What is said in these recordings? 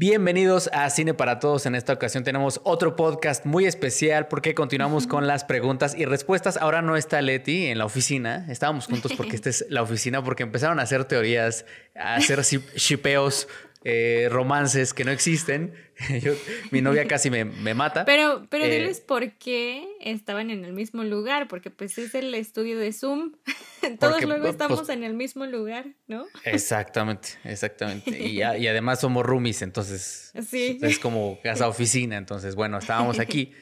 Bienvenidos a Cine para Todos. En esta ocasión tenemos otro podcast muy especial porque continuamos con las preguntas y respuestas. Ahora no está Leti en la oficina. Estábamos juntos porque esta es la oficina porque empezaron a hacer teorías, a hacer shipeos eh, romances que no existen. mi novia casi me, mata. Pero, pero eh, diles por qué estaban en el mismo lugar, porque pues es el estudio de Zoom. Todos luego pues, estamos en el mismo lugar, ¿no? Exactamente, exactamente. Y, y además somos roomies, entonces es como casa oficina. Entonces, bueno, estábamos aquí.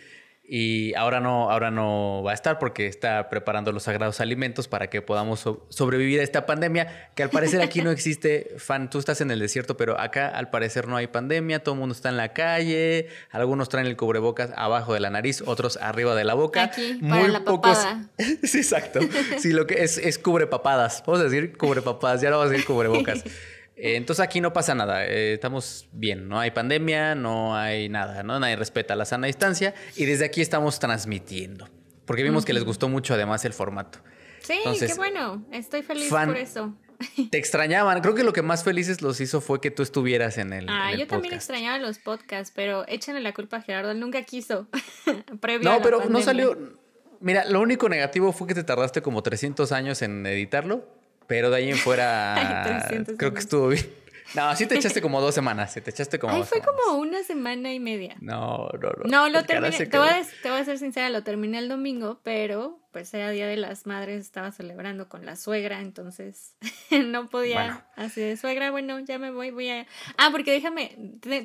Y ahora no, ahora no va a estar porque está preparando los sagrados alimentos para que podamos sobrevivir a esta pandemia, que al parecer aquí no existe, fan, tú estás en el desierto, pero acá al parecer no hay pandemia, todo el mundo está en la calle, algunos traen el cubrebocas abajo de la nariz, otros arriba de la boca. Aquí, para la papada. sí, exacto. Sí, lo que es, es cubrepapadas, vamos a decir cubrepapadas, ya no vamos a decir cubrebocas. Eh, entonces aquí no pasa nada, eh, estamos bien, no hay pandemia, no hay nada, ¿no? Nadie respeta la sana distancia y desde aquí estamos transmitiendo, porque vimos que les gustó mucho además el formato. Sí, qué bueno, estoy feliz por eso. Te extrañaban, creo que lo que más felices los hizo fue que tú estuvieras en el. Ah, yo también extrañaba los podcasts, pero échenle la culpa a Gerardo, él nunca quiso. no, pero no salió. Mira, lo único negativo fue que te tardaste como 300 años en editarlo pero de ahí en fuera, creo que estuvo bien. No, sí te echaste como dos semanas. Sí te echaste como. Ay, fue como una semana y media. No, no, no. No, lo terminé. Te voy, a, te voy, a, ser sincera, lo terminé el domingo, pero pues era Día de las Madres, estaba celebrando con la suegra, entonces no podía. Así de suegra, bueno, ya me voy, voy a. Ah, porque déjame,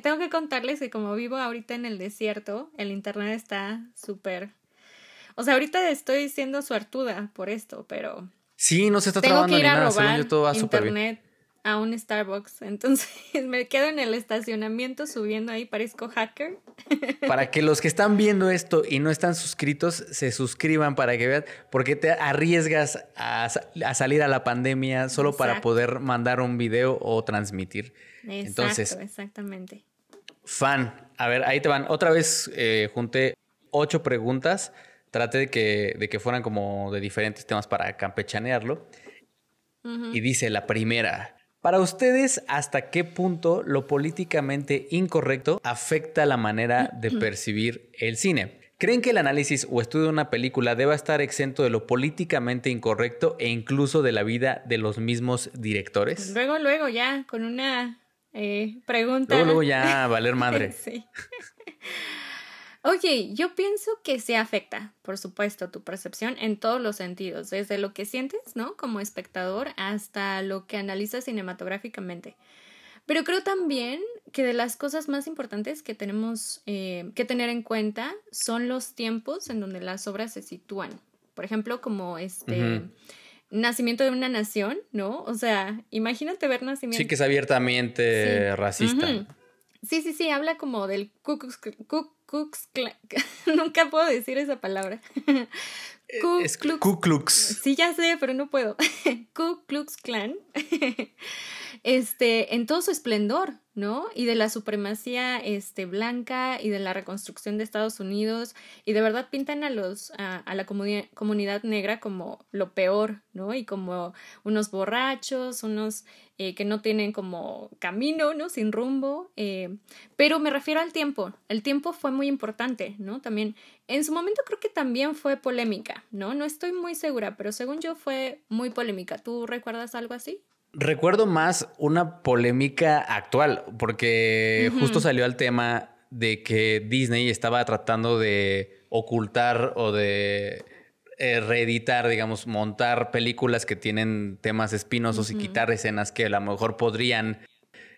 tengo que contarles que como vivo ahorita en el desierto, el internet está súper. O sea, ahorita estoy siendo suertuda por esto, pero Sí, no se está Tengo trabando que ir a robar todo va internet a un Starbucks. Entonces me quedo en el estacionamiento subiendo ahí, parezco hacker. Para que los que están viendo esto y no están suscritos, se suscriban para que vean, porque te arriesgas a, salir a la pandemia solo para poder mandar un video o transmitir. Exacto, Entonces, exactamente. Fan, a ver, ahí te van. Otra vez eh, junté ocho preguntas traté de que, de que fueran como de diferentes temas para campechanearlo. Y dice la primera, para ustedes, ¿hasta qué punto lo políticamente incorrecto afecta la manera de percibir el cine? ¿Creen que el análisis o estudio de una película deba estar exento de lo políticamente incorrecto e incluso de la vida de los mismos directores? Luego, luego ya, con una eh, pregunta. Luego, luego ya, valer madre. sí. Oye, yo pienso que se afecta, por supuesto, tu percepción en todos los sentidos, desde lo que sientes, ¿no? Como espectador hasta lo que analizas cinematográficamente. Pero creo también que de las cosas más importantes que tenemos eh, que tener en cuenta son los tiempos en donde las obras se sitúan. Por ejemplo, como este nacimiento de una nación, ¿no? O sea, imagínate ver nacimiento. Sí, que es abiertamente racista. Sí, sí, sí, habla como del Ku Klux, Nunca puedo decir esa palabra. Ku Klux. Ku Klux. Sí, ya sé, pero no puedo. Ku Klux Klan. este, en todo su esplendor, ¿no? Y de la supremacía este, blanca y de la reconstrucción de Estados Unidos. Y de verdad pintan a, los, a, la comunidad negra como lo peor, ¿no? Y como unos borrachos, unos eh, que no tienen como camino, ¿no? Sin rumbo. Eh, pero me refiero al tiempo. El tiempo fue muy importante, ¿no? También, en su momento creo que también fue polémica, ¿no? No estoy muy segura, pero según yo fue muy polémica. ¿Tú recuerdas algo así? Recuerdo más una polémica actual, porque justo salió al tema de que Disney estaba tratando de ocultar o de eh, reeditar, digamos, montar películas que tienen temas espinosos y quitar escenas que a lo mejor podrían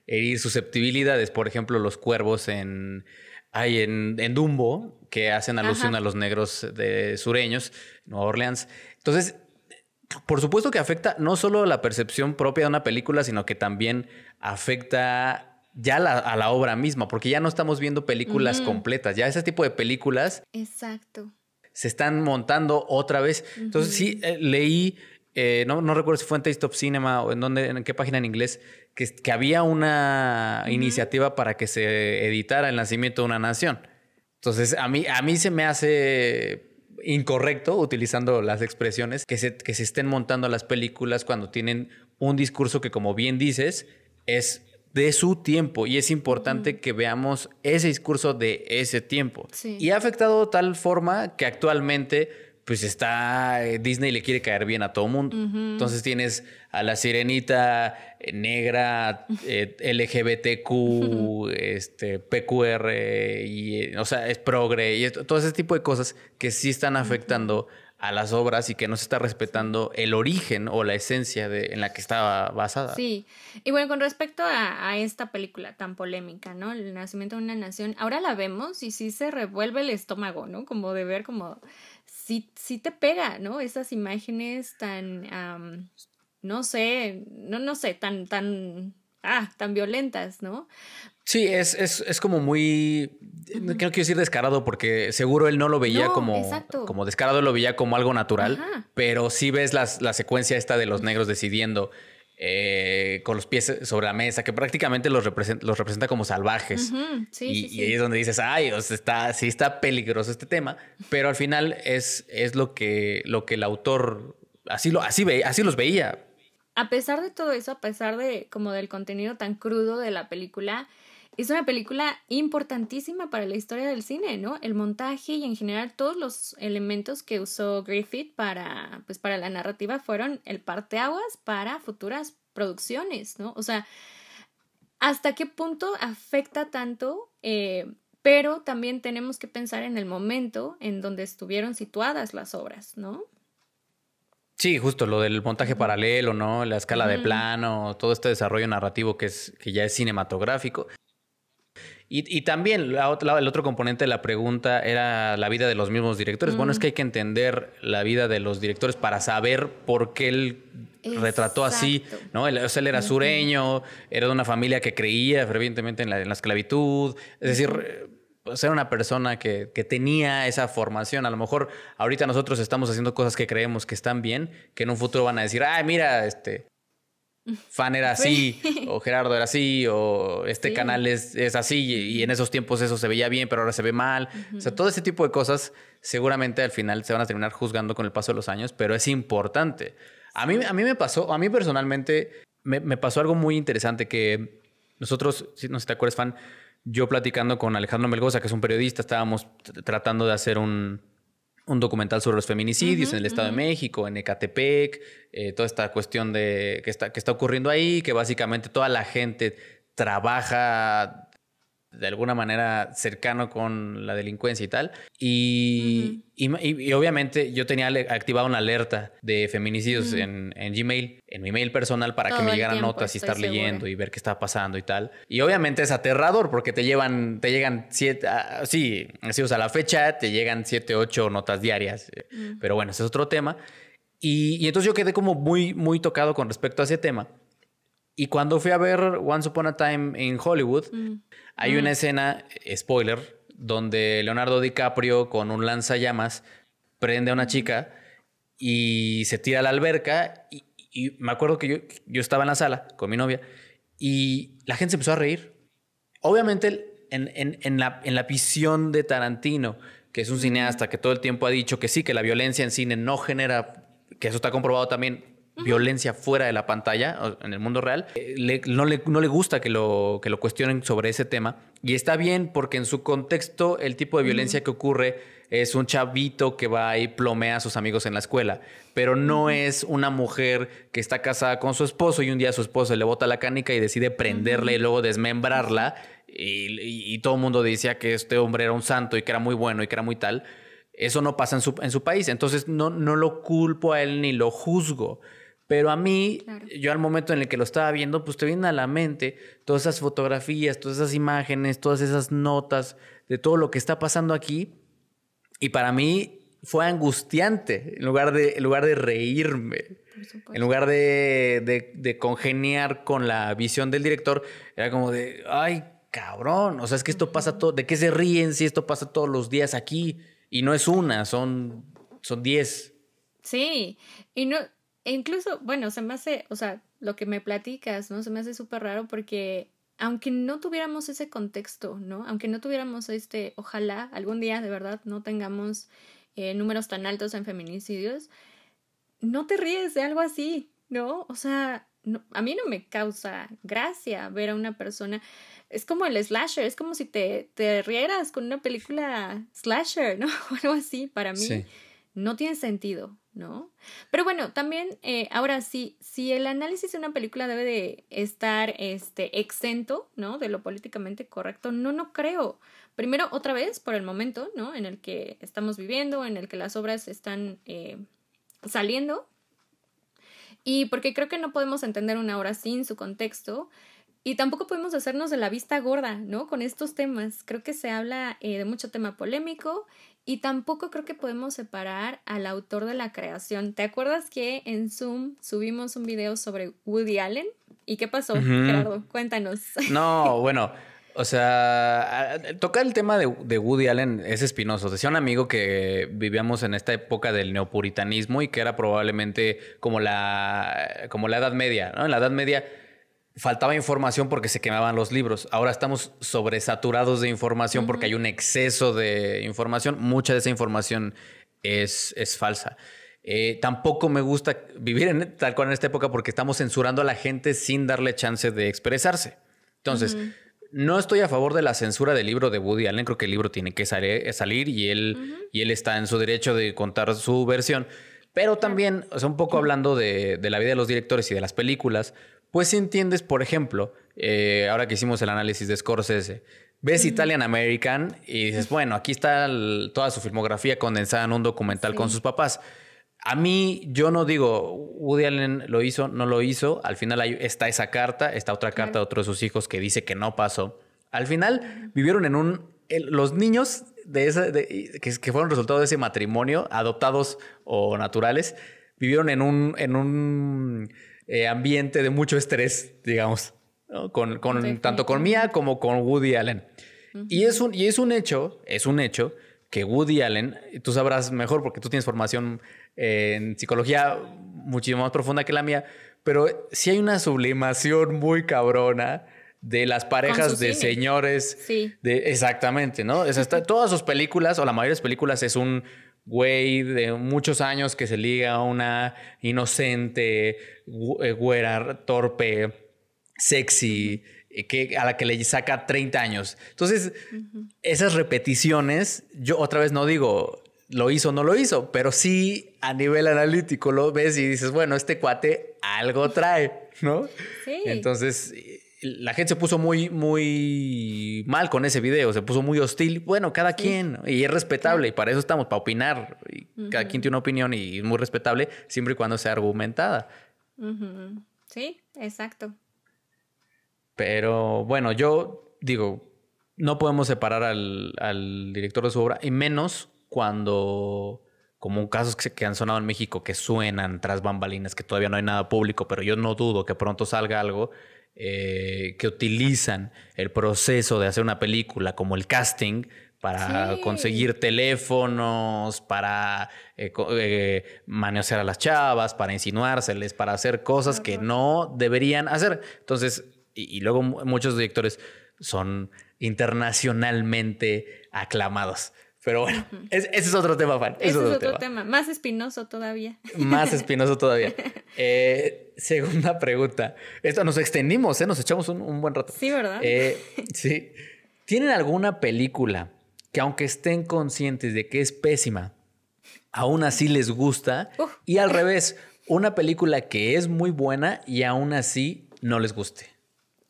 herir susceptibilidades. Por ejemplo, los cuervos en, hay en, Dumbo, que hacen alusión a los negros de sureños, Nueva Orleans. Entonces, por supuesto que afecta no solo la percepción propia de una película, sino que también afecta ya a la obra misma, porque ya no estamos viendo películas completas, ya ese tipo de películas. Exacto. Se están montando otra vez. Entonces, sí, eh, leí, eh, no, no, recuerdo si fue en Taste of Cinema o en, dónde, en qué página en inglés, que, que había una iniciativa para que se editara el nacimiento de una nación. Entonces, a mí, a mí se me hace incorrecto, utilizando las expresiones, que se, que se estén montando las películas cuando tienen un discurso que, como bien dices, es de su tiempo y es importante que veamos ese discurso de ese tiempo. Y ha afectado de tal forma que actualmente pues está eh, Disney le quiere caer bien a todo mundo. Entonces tienes a la sirenita eh, negra, eh, LGBTQ, este, PQR, y, o sea, es progre, y todo ese tipo de cosas que sí están afectando a las obras y que no se está respetando el origen o la esencia de, en la que estaba basada. Sí, y bueno, con respecto a, a, esta película tan polémica, ¿no? El nacimiento de una nación, ahora la vemos y sí se revuelve el estómago, ¿no? Como de ver como sí, sí te pega, ¿no? Esas imágenes tan, no sé, no, no sé, tan, tan, ah, tan violentas, ¿no? Sí, es, es, es como muy, no quiero decir descarado porque seguro él no lo veía como, como descarado, lo veía como algo natural, pero sí ves las, la secuencia esta de los negros decidiendo eh, con los pies sobre la mesa, que prácticamente los representa, los representa como salvajes. y, ahí es donde dices, ay, está, sí está peligroso este tema, pero al final es, es lo, que, lo que el autor así, lo, así, ve, así los veía. A pesar de todo eso, a pesar de como del contenido tan crudo de la película, es una película importantísima para la historia del cine, ¿no? El montaje y en general todos los elementos que usó Griffith para, pues, para la narrativa fueron el parteaguas para futuras producciones, ¿no? O sea, ¿hasta qué punto afecta tanto? Eh, pero también tenemos que pensar en el momento en donde estuvieron situadas las obras, ¿no? Sí, justo lo del montaje paralelo, ¿no? La escala de plano, todo este desarrollo narrativo que, es, que ya es cinematográfico. Y, también el otro componente de la pregunta era la vida de los mismos directores. Bueno, es que hay que entender la vida de los directores para saber por qué él retrató así, ¿no? Él, él era sureño, era de una familia que creía fervientemente en la, esclavitud, es decir, pues era una persona que, que, tenía esa formación. A lo mejor ahorita nosotros estamos haciendo cosas que creemos que están bien, que en un futuro van a decir, ay, mira, este, Fan era así, o Gerardo era así, o este canal es, es así, y, en esos tiempos eso se veía bien, pero ahora se ve mal. O sea, todo ese tipo de cosas seguramente al final se van a terminar juzgando con el paso de los años, pero es importante. A mí, a mí me pasó, a mí personalmente me, me pasó algo muy interesante que nosotros, si no sé si te acuerdas, fan, yo platicando con Alejandro Melgoza, que es un periodista, estábamos tratando de hacer un, un documental sobre los feminicidios en el Estado de México, en Ecatepec, eh, toda esta cuestión de que está, que está ocurriendo ahí, que básicamente toda la gente trabaja de alguna manera cercano con la delincuencia y tal. Y, y, obviamente yo tenía activado una alerta de feminicidios en, en, Gmail, en mi mail personal, para que me llegaran notas y estar leyendo y ver qué estaba pasando y tal. Y obviamente es aterrador porque te llevan, te llegan siete, uh, sí, así, o sea, la fecha te llegan siete, ocho notas diarias. Pero bueno, ese es otro tema. Y, y entonces yo quedé como muy, muy tocado con respecto a ese tema. Y cuando fui a ver Once Upon a Time en Hollywood, mm. hay una mm. escena, spoiler, donde Leonardo DiCaprio con un lanzallamas prende a una chica y se tira a la alberca. Y, me acuerdo que yo, yo, estaba en la sala con mi novia y la gente se empezó a reír. Obviamente, en, en, en, la, en la visión de Tarantino, que es un cineasta que todo el tiempo ha dicho que sí, que la violencia en cine no genera, que eso está comprobado también, violencia fuera de la pantalla, en el mundo real, eh, no, le, no, le, gusta que lo, que lo cuestionen sobre ese tema. Y está bien porque en su contexto el tipo de violencia que ocurre es un chavito que va y plomea a sus amigos en la escuela, pero no es una mujer que está casada con su esposo y un día su esposo le bota la canica y decide prenderla y luego desmembrarla y, y todo el mundo decía que este hombre era un santo y que era muy bueno y que era muy tal. Eso no pasa en su, en su país, entonces no, no lo culpo a él ni lo juzgo. Pero a mí, yo al momento en el que lo estaba viendo, pues te vienen a la mente todas esas fotografías, todas esas imágenes, todas esas notas de todo lo que está pasando aquí. Y para mí fue angustiante, en lugar de, en lugar de reírme, en lugar de, de, congeniar con la visión del director, era como de, ay, cabrón, o sea, es que esto pasa todo, ¿de qué se ríen si esto pasa todos los días aquí? Y no es una, son, son diez. Sí, y no, e incluso, bueno, se me hace, o sea, lo que me platicas, ¿no? Se me hace súper raro porque aunque no tuviéramos ese contexto, ¿no? Aunque no tuviéramos este, ojalá algún día de verdad no tengamos eh, números tan altos en feminicidios, no te ríes de algo así, ¿no? O sea, a mí no me causa gracia ver a una persona. Es como el slasher, es como si te, te rieras con una película slasher, ¿no? O algo así, para mí no tiene sentido, ¿no? Pero bueno, también, eh, ahora sí, si el análisis de una película debe de estar este, exento, ¿no? De lo políticamente correcto, no, no creo. Primero, otra vez, por el momento, ¿no? En el que estamos viviendo, en el que las obras están eh, saliendo. Y porque creo que no podemos entender una obra sin su contexto. Y tampoco podemos hacernos de la vista gorda, ¿no? Con estos temas. Creo que se habla eh, de mucho tema polémico y tampoco creo que podemos separar al autor de la creación. ¿Te acuerdas que en Zoom subimos un video sobre Woody Allen? ¿Y qué pasó, Gerardo? Cuéntanos. No, bueno, o sea, tocar el tema de, Woody Allen es espinoso. Decía un amigo que vivíamos en esta época del neopuritanismo y que era probablemente como la, como la Edad Media, ¿no? En la Edad Media faltaba información porque se quemaban los libros. Ahora estamos sobresaturados de información porque hay un exceso de información. Mucha de esa información es, es falsa. Eh, tampoco me gusta vivir en, tal cual en esta época porque estamos censurando a la gente sin darle chance de expresarse. Entonces, no estoy a favor de la censura del libro de Woody Allen. Creo que el libro tiene que salir, y, él, y él está en su derecho de contar su versión. Pero también, o sea, un poco hablando de, de la vida de los directores y de las películas, pues si entiendes, por ejemplo, eh, ahora que hicimos el análisis de Scorsese, ves Italian American y dices, bueno, aquí está toda su filmografía condensada en un documental con sus papás. A mí, yo no digo, Woody Allen lo hizo, no lo hizo. Al final está esa carta, está otra carta de otro de sus hijos que dice que no pasó. Al final vivieron en un... los niños de esa, que, que, fueron resultado de ese matrimonio, adoptados o naturales, vivieron en un, en un eh, ambiente de mucho estrés, digamos, con, tanto con Mia como con Woody Allen. y, es un, y es un hecho, es un hecho que Woody Allen, tú sabrás mejor porque tú tienes formación en psicología muchísimo más profunda que la mía, pero sí hay una sublimación muy cabrona de las parejas de señores. Sí. De, exactamente, ¿no? Es todas sus películas, o la mayoría de las películas, es un güey de muchos años que se liga a una inocente, eh, güera, torpe, sexy, que, a la que le saca 30 años. Entonces, esas repeticiones, yo otra vez no digo lo hizo o no lo hizo, pero sí a nivel analítico lo ves y dices, bueno, este cuate algo trae, ¿no? Sí. Entonces, la gente se puso muy, muy mal con ese video, se puso muy hostil. Bueno, cada quien, y es respetable, y para eso estamos, para opinar. Y Cada quien tiene una opinión y es muy respetable, siempre y cuando sea argumentada. Sí, exacto. Pero bueno, yo digo, no podemos separar al, al director de su obra, y menos cuando como casos que, que han sonado en México que suenan tras bambalinas, que todavía no hay nada público, pero yo no dudo que pronto salga algo eh, que utilizan el proceso de hacer una película como el casting para conseguir teléfonos, para eh, eh, manosear a las chavas, para insinuárseles, para hacer cosas que no deberían hacer. Entonces, y, luego muchos directores son internacionalmente aclamados. Pero bueno, ese es otro tema, Juan. Ese es otro, tema. Más espinoso todavía. Más espinoso todavía. Eh, segunda pregunta. Esto nos extendimos, ¿eh? Nos echamos un, buen rato. Sí, ¿verdad? Eh, sí. ¿Tienen alguna película que aunque estén conscientes de que es pésima, aún así les gusta? Y al revés, una película que es muy buena y aún así no les guste.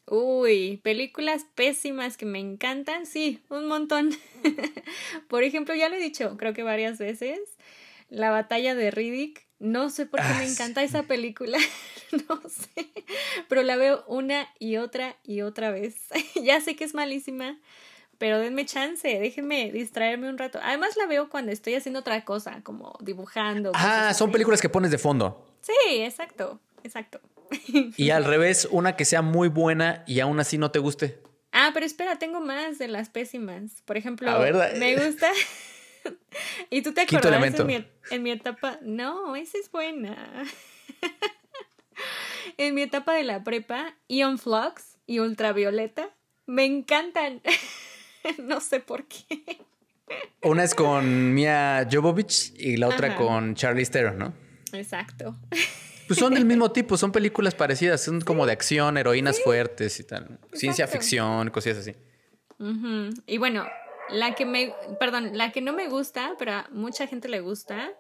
Uy, películas pésimas que me encantan, sí, un montón. por ejemplo, ya lo he dicho, creo que varias veces, La batalla de Riddick. No sé por qué me ah, encanta esa película, no sé, pero la veo una y otra y otra vez. ya sé que es malísima, pero denme chance, déjenme distraerme un rato. Además la veo cuando estoy haciendo otra cosa, como dibujando. Ah, son películas que pones de fondo. Sí, exacto, exacto. Y al revés, una que sea muy buena y aún así no te guste. Ah, pero espera, tengo más de las pésimas. Por ejemplo, me gusta. y tú te acuerdas en mi, en mi etapa. No, esa es buena. en mi etapa de la prepa, Ion Flux y Ultravioleta me encantan. no sé por qué. Una es con Mia Jovovich y la otra con Charlie Theron, ¿no? Exacto. Pues son del mismo tipo, son películas parecidas, son como de acción, heroínas fuertes y tal. Ciencia ficción, cosas así. Y bueno, la que me, perdón, la que no me gusta, pero a mucha gente le gusta,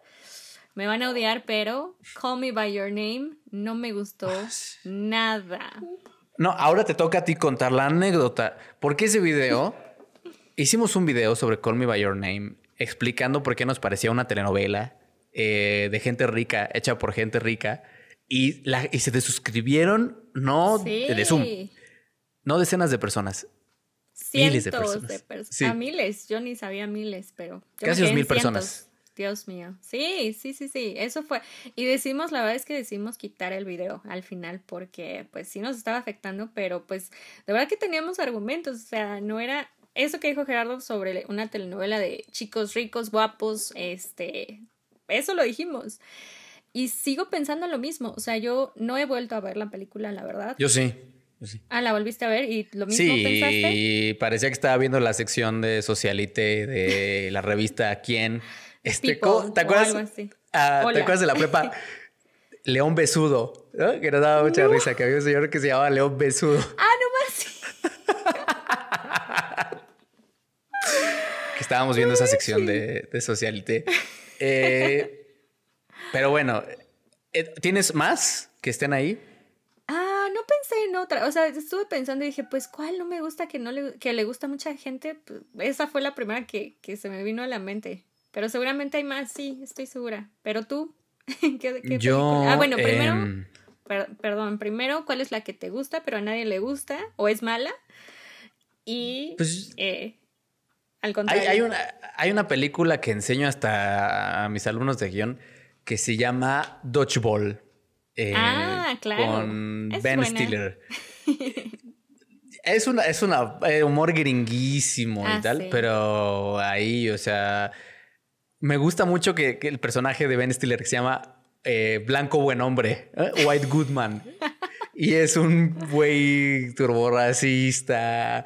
me van a odiar, pero Call Me By Your Name no me gustó ah, nada. No, ahora te toca a ti contar la anécdota. Porque ese video, hicimos un video sobre Call Me By Your Name explicando por qué nos parecía una telenovela eh, de gente rica, hecha por gente rica. Y, la, y se desuscribieron, no de Zoom, no decenas de personas, miles de personas. A miles, yo ni sabía miles, pero... Casi dos mil personas. Dios mío. Sí, sí, sí, sí, eso fue. Y decimos, la verdad es que decimos quitar el video al final porque pues sí nos estaba afectando, pero pues de verdad que teníamos argumentos, o sea, no era eso que dijo Gerardo sobre una telenovela de chicos ricos, guapos, este, eso lo dijimos. Y sigo pensando lo mismo, o sea, yo no he vuelto a ver la película, la verdad. Yo sí. Ah, la volviste a ver y lo mismo sí, pensaste. Sí, parecía que estaba viendo la sección de Socialite de la revista Quién. Este, ¿Te acuerdas? Ah, ¿Te acuerdas de la prepa? León Besudo, ¿no? que nos daba mucha risa, que había un señor que se llamaba León Besudo. Ah, no más. que estábamos viendo esa sección de, de Socialite. Eh, pero bueno, eh, ¿tienes más que estén ahí? pensé en otra, o sea, estuve pensando y dije, pues, ¿cuál no me gusta que no le, que le gusta a mucha gente? Pues, esa fue la primera que, que, se me vino a la mente. Pero seguramente hay más, sí, estoy segura. Pero tú, ¿qué, qué Yo, Ah, bueno, primero, em, perdón, primero, ¿cuál es la que te gusta pero a nadie le gusta o es mala? Y pues, eh, al contrario. Hay, una, hay una película que enseño hasta a mis alumnos de guion que se llama Dodgeball. Eh, ah, claro. Con Ben Stiller. es una, es una eh, humor gringuísimo y ah, tal, pero ahí, o sea, me gusta mucho que, el personaje de Ben Stiller que se llama eh, Blanco Buen Hombre, White Goodman. y es un güey turborracista.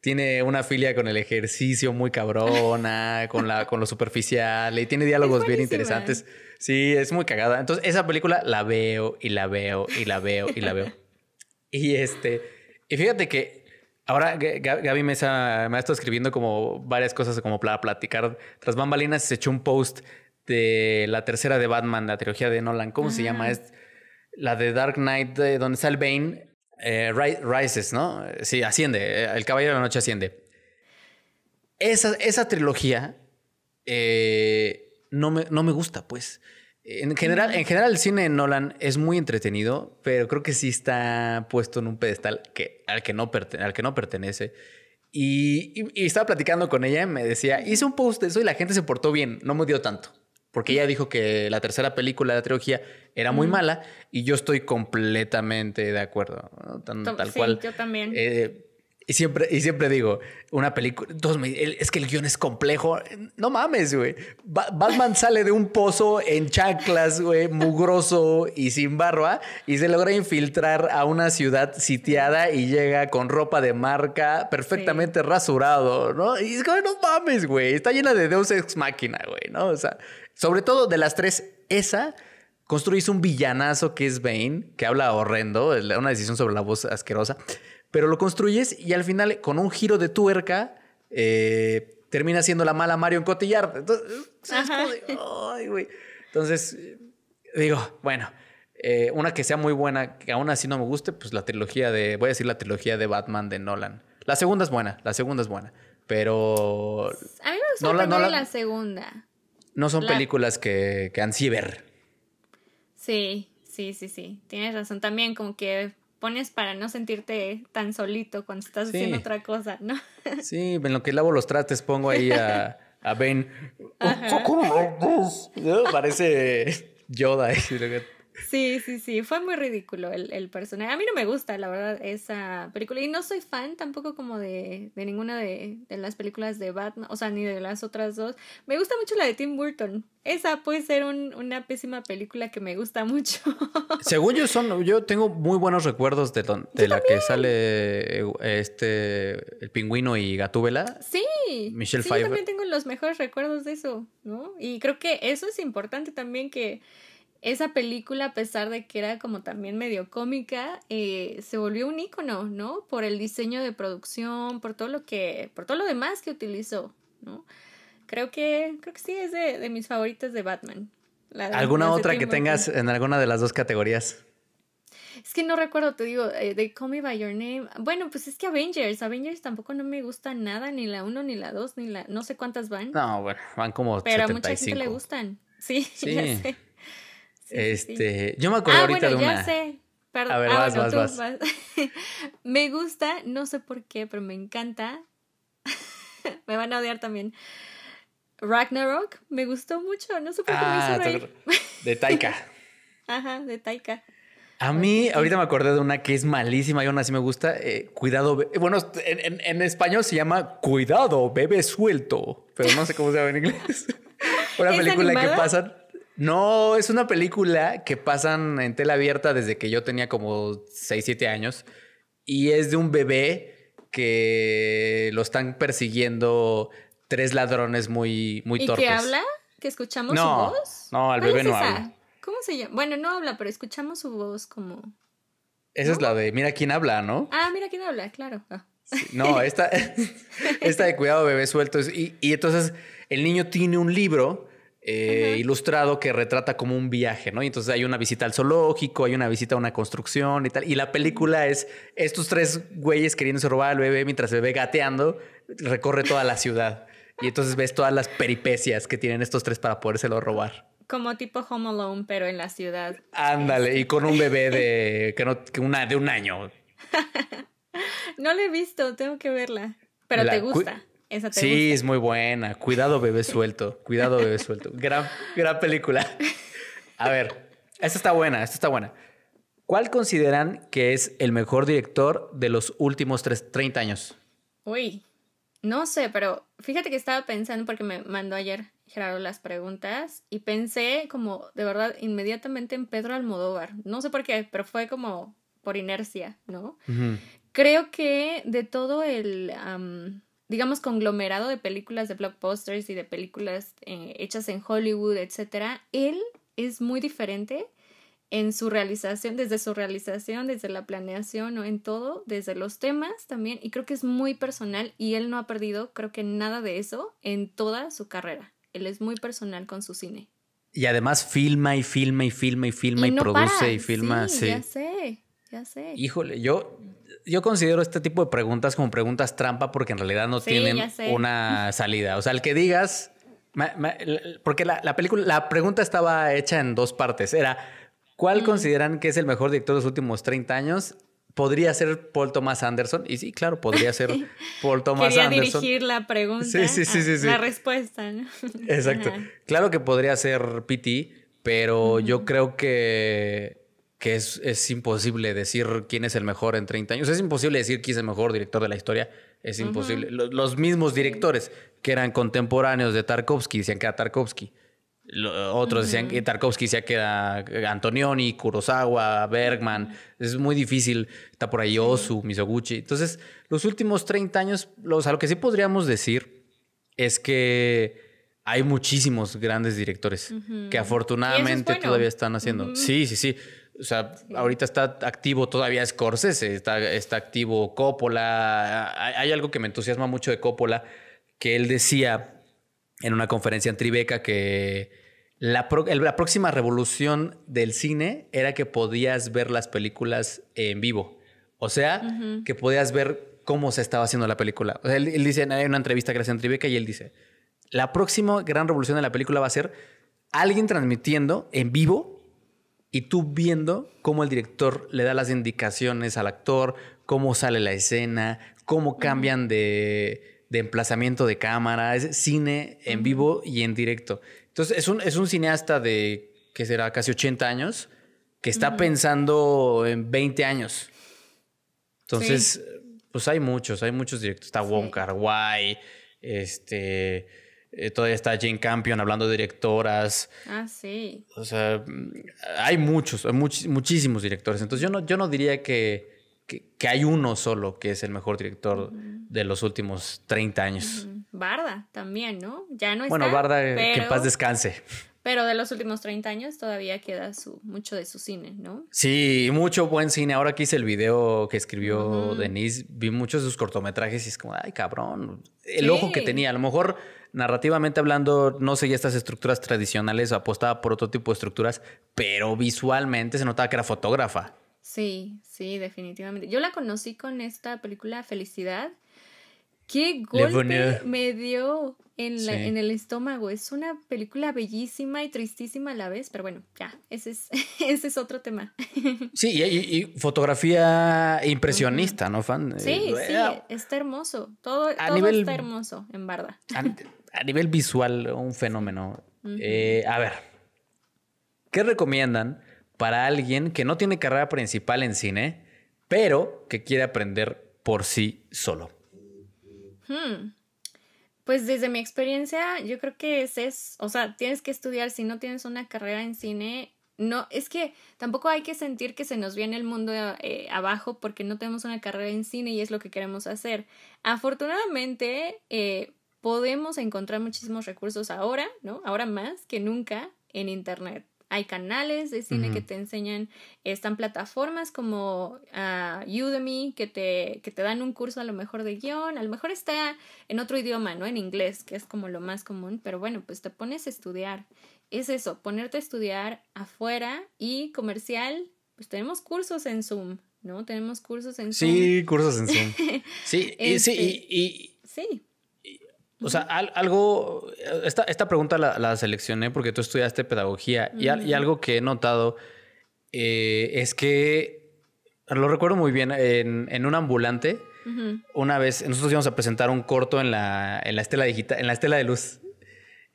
Tiene una filia con el ejercicio muy cabrona, con, la, con lo superficial y tiene diálogos bien interesantes. Sí, es muy cagada. Entonces, esa película la veo y la veo y la veo y la veo. y este, y fíjate que ahora Gaby Mesa me ha estado escribiendo como varias cosas como para platicar. Tras bambalinas se echó un post de la tercera de Batman, la trilogía de Nolan. ¿Cómo se llama? Es la de Dark Knight, donde está el Bane. Eh, Rises, ¿no? Sí, asciende. El Caballero de la Noche asciende. Esa, esa trilogía eh, no me, no me gusta, pues. En general, en general, el cine de Nolan es muy entretenido, pero creo que sí está puesto en un pedestal que, al, que no al que no pertenece. Y, estaba platicando con ella y me decía, hice un post de eso y la gente se portó bien, no me dio tanto. Porque ella dijo que la tercera película de la trilogía era muy mala y yo estoy completamente de acuerdo. Tal, sí, cual. Yo también. Eh, y siempre, y siempre digo, una película, es que el guion es complejo. No mames, güey. Batman sale de un pozo en chanclas, güey, mugroso y sin barba, y se logra infiltrar a una ciudad sitiada y llega con ropa de marca perfectamente rasurado, ¿no? Y es que no mames, güey. Está llena de Deus Ex Máquina, güey, ¿no? O sea, sobre todo de las tres, esa construís un villanazo que es Bane, que habla horrendo, una decisión sobre la voz asquerosa pero lo construyes y al final, con un giro de tuerca, eh, termina siendo la mala Mario en Cotillar. Entonces, Entonces, digo, bueno, eh, una que sea muy buena, que aún así no me guste, pues la trilogía de, voy a decir la trilogía de Batman de Nolan. La segunda es buena, la segunda es buena, pero... A mí me gusta la segunda. No son películas que, que ansí ver. Sí, sí, sí, sí. Tienes razón. También como que pones para no sentirte tan solito cuando estás haciendo otra cosa, ¿no? Sí, en lo que lavo los trates pongo ahí a, a Ben. Parece Yoda. Sí, sí, sí, fue muy ridículo el, el, personaje. A mí no me gusta, la verdad, esa película. Y no soy fan tampoco como de, de ninguna de, de, las películas de Batman, o sea, ni de las otras dos. Me gusta mucho la de Tim Burton. Esa puede ser un, una pésima película que me gusta mucho. Según yo, son, yo tengo muy buenos recuerdos de, de la que sale este, el pingüino y Gatúbela. Sí, Michelle sí, Yo también tengo los mejores recuerdos de eso, ¿no? Y creo que eso es importante también que esa película, a pesar de que era como también medio cómica, eh, se volvió un ícono, ¿no? Por el diseño de producción, por todo lo que, por todo lo demás que utilizó, ¿no? Creo que, creo que sí es de, de mis favoritas de Batman. ¿Alguna otra que tengas en alguna de las dos categorías? Es que no recuerdo, te digo, eh, de Call Me By Your Name. Bueno, pues es que Avengers, Avengers tampoco no me gusta nada, ni la 1, ni la 2, ni la... No sé cuántas van. No, bueno, van como Pero a mucha gente le gustan. Sí, sí. ya sé. Este, yo me acuerdo ah, ahorita bueno, de una... ya sé. Perdón. A ver, ah, vas, vas, vas. me gusta, no sé por qué, pero me encanta. me van a odiar también. Ragnarok me gustó mucho, no sé por qué me hizo ah, reír. De Taika. Ajá, de Taika. A mí, ahorita me acordé de una que es malísima y aún así me gusta. Eh, cuidado, bueno, en, español se llama Cuidado, bebé suelto, pero no sé cómo se llama en inglés. una película que pasan. No, es una película que pasan en tela abierta desde que yo tenía como 6, 7 años y es de un bebé que lo están persiguiendo tres ladrones muy, muy ¿Y torpes. ¿Y que habla? ¿Que escuchamos su voz? No, el bebé no habla. ¿Cómo se llama? Bueno, no habla, pero escuchamos su voz como. Esa es la de Mira quién habla, ¿no? Ah, mira quién habla, claro. Ah. no, esta, esta de cuidado bebé suelto. Y, y entonces el niño tiene un libro eh, ilustrado que retrata como un viaje, ¿no? Y entonces hay una visita al zoológico, hay una visita a una construcción y tal. Y la película es estos tres güeyes queriéndose robar al bebé mientras el bebé gateando recorre toda la ciudad. Y entonces ves todas las peripecias que tienen estos tres para podérselo robar. Como tipo Home Alone, pero en la ciudad. Ándale, y con un bebé de, que no, que una, de un año. no la he visto, tengo que verla. Pero te gusta. Esa te sí, es muy buena. Cuidado, bebé suelto. Cuidado, bebé suelto. Gran, gran película. A ver, esta está buena, esta está buena. ¿Cuál consideran que es el mejor director de los últimos 30 años? Uy, no sé, pero fíjate que estaba pensando porque me mandó ayer Gerardo las preguntas y pensé como de verdad inmediatamente en Pedro Almodóvar. No sé por qué, pero fue como por inercia, ¿no? Creo que de todo el, digamos, conglomerado de películas de blockbusters y de películas eh, hechas en Hollywood, etcétera, él es muy diferente en su realización, desde su realización, desde la planeación o en todo, desde los temas también, y creo que es muy personal y él no ha perdido, creo que nada de eso en toda su carrera. Él es muy personal con su cine. Y además filma y filma y filma y filma y, produce y filma. Sí, ya sé, ya sé. Híjole, yo, yo considero este tipo de preguntas como preguntas trampa porque en realidad no tienen una salida. O sea, el que digas, porque la, película, la pregunta estaba hecha en dos partes. Era, ¿cuál mm. consideran que es el mejor director de los últimos 30 años? podría ser Paul Thomas Anderson. Y sí, claro, podría ser Paul Thomas Quería Anderson. dirigir la pregunta. Sí, sí, sí, sí, La respuesta, ¿no? Exacto. Claro que podría ser PT, pero yo creo que, que es, es, imposible decir quién es el mejor en 30 años. Es imposible decir quién es el mejor director de la historia. Es imposible. los, mismos directores que eran contemporáneos de Tarkovsky decían que era Tarkovsky otros decían que Tarkovsky se queda Antonioni, Kurosawa, Bergman. Es muy difícil. Está por ahí Osu, Misoguchi. Entonces, los últimos 30 años, lo que sí podríamos decir es que hay muchísimos grandes directores que afortunadamente todavía están haciendo. Sí, sí, sí. O sea, ahorita está activo todavía Scorsese, está, está activo Coppola. Hay, algo que me entusiasma mucho de Coppola, que él decía en una conferencia en Tribeca que la, la, próxima revolución del cine era que podías ver las películas en vivo. O sea, que podías ver cómo se estaba haciendo la película. él, dice, en una entrevista que le hace en Tribeca y él dice, la próxima gran revolución de la película va a ser alguien transmitiendo en vivo y tú viendo cómo el director le da las indicaciones al actor, cómo sale la escena, cómo cambian de de emplazamiento de cámara, es cine en vivo y en directo. Entonces, es un, es un cineasta de, que será casi 80 años, que está pensando en 20 años. Entonces, pues hay muchos, hay muchos directos. Está Wong Kar Wai, este, eh, todavía está Jane Campion hablando de directoras. Ah, sí. O sea, hay muchos, hay muchísimos directores. Entonces, yo no, yo no diría que que, hay uno solo que es el mejor director de los últimos 30 años. Barda también, ¿no? Ya no está. Bueno, Barda, que en paz descanse. Pero de los últimos 30 años todavía queda su, mucho de su cine, ¿no? Sí, mucho buen cine. Ahora que hice el video que escribió Denise, vi muchos de sus cortometrajes y es como, ay, cabrón. El ojo que tenía. A lo mejor, narrativamente hablando, no seguía estas estructuras tradicionales o apostaba por otro tipo de estructuras, pero visualmente se notaba que era fotógrafa. Sí, sí, definitivamente. Yo la conocí con esta película Felicidad. ¿Qué golpe me dio en, en, el estómago? Es una película bellísima y tristísima a la vez, pero bueno, ya, ese es, ese es otro tema. Sí, y, impresionista, impresionista, ¿no, fan? Sí, eh, sí, está hermoso. Todo, está hermoso, en verdad. A, nivel visual, un fenómeno. Eh, a ver, ¿qué recomiendan? para alguien que no tiene carrera principal en cine, pero que quiere aprender por sí solo? Hmm. Pues desde mi experiencia, yo creo que es, es, o sea, tienes que estudiar si no tienes una carrera en cine. No, es que tampoco hay que sentir que se nos viene el mundo eh, abajo porque no tenemos una carrera en cine y es lo que queremos hacer. Afortunadamente, eh, podemos encontrar muchísimos recursos ahora, ¿no? Ahora más que nunca en Internet hay canales de cine que te enseñan, están plataformas como uh, Udemy que te, que te dan un curso a lo mejor de guion, a lo mejor está en otro idioma, ¿no? En inglés, que es como lo más común, pero bueno, pues te pones a estudiar. Es eso, ponerte a estudiar afuera y comercial, pues tenemos cursos en Zoom, ¿no? Tenemos cursos en Zoom. Sí, cursos en Zoom. sí, y, sí, y, y, sí. O sea, algo, esta, esta pregunta la, seleccioné porque tú estudiaste pedagogía y, algo que he notado eh, es que, lo recuerdo muy bien, en, un ambulante, una vez nosotros íbamos a presentar un corto en la, en la estela digital, en la estela de luz,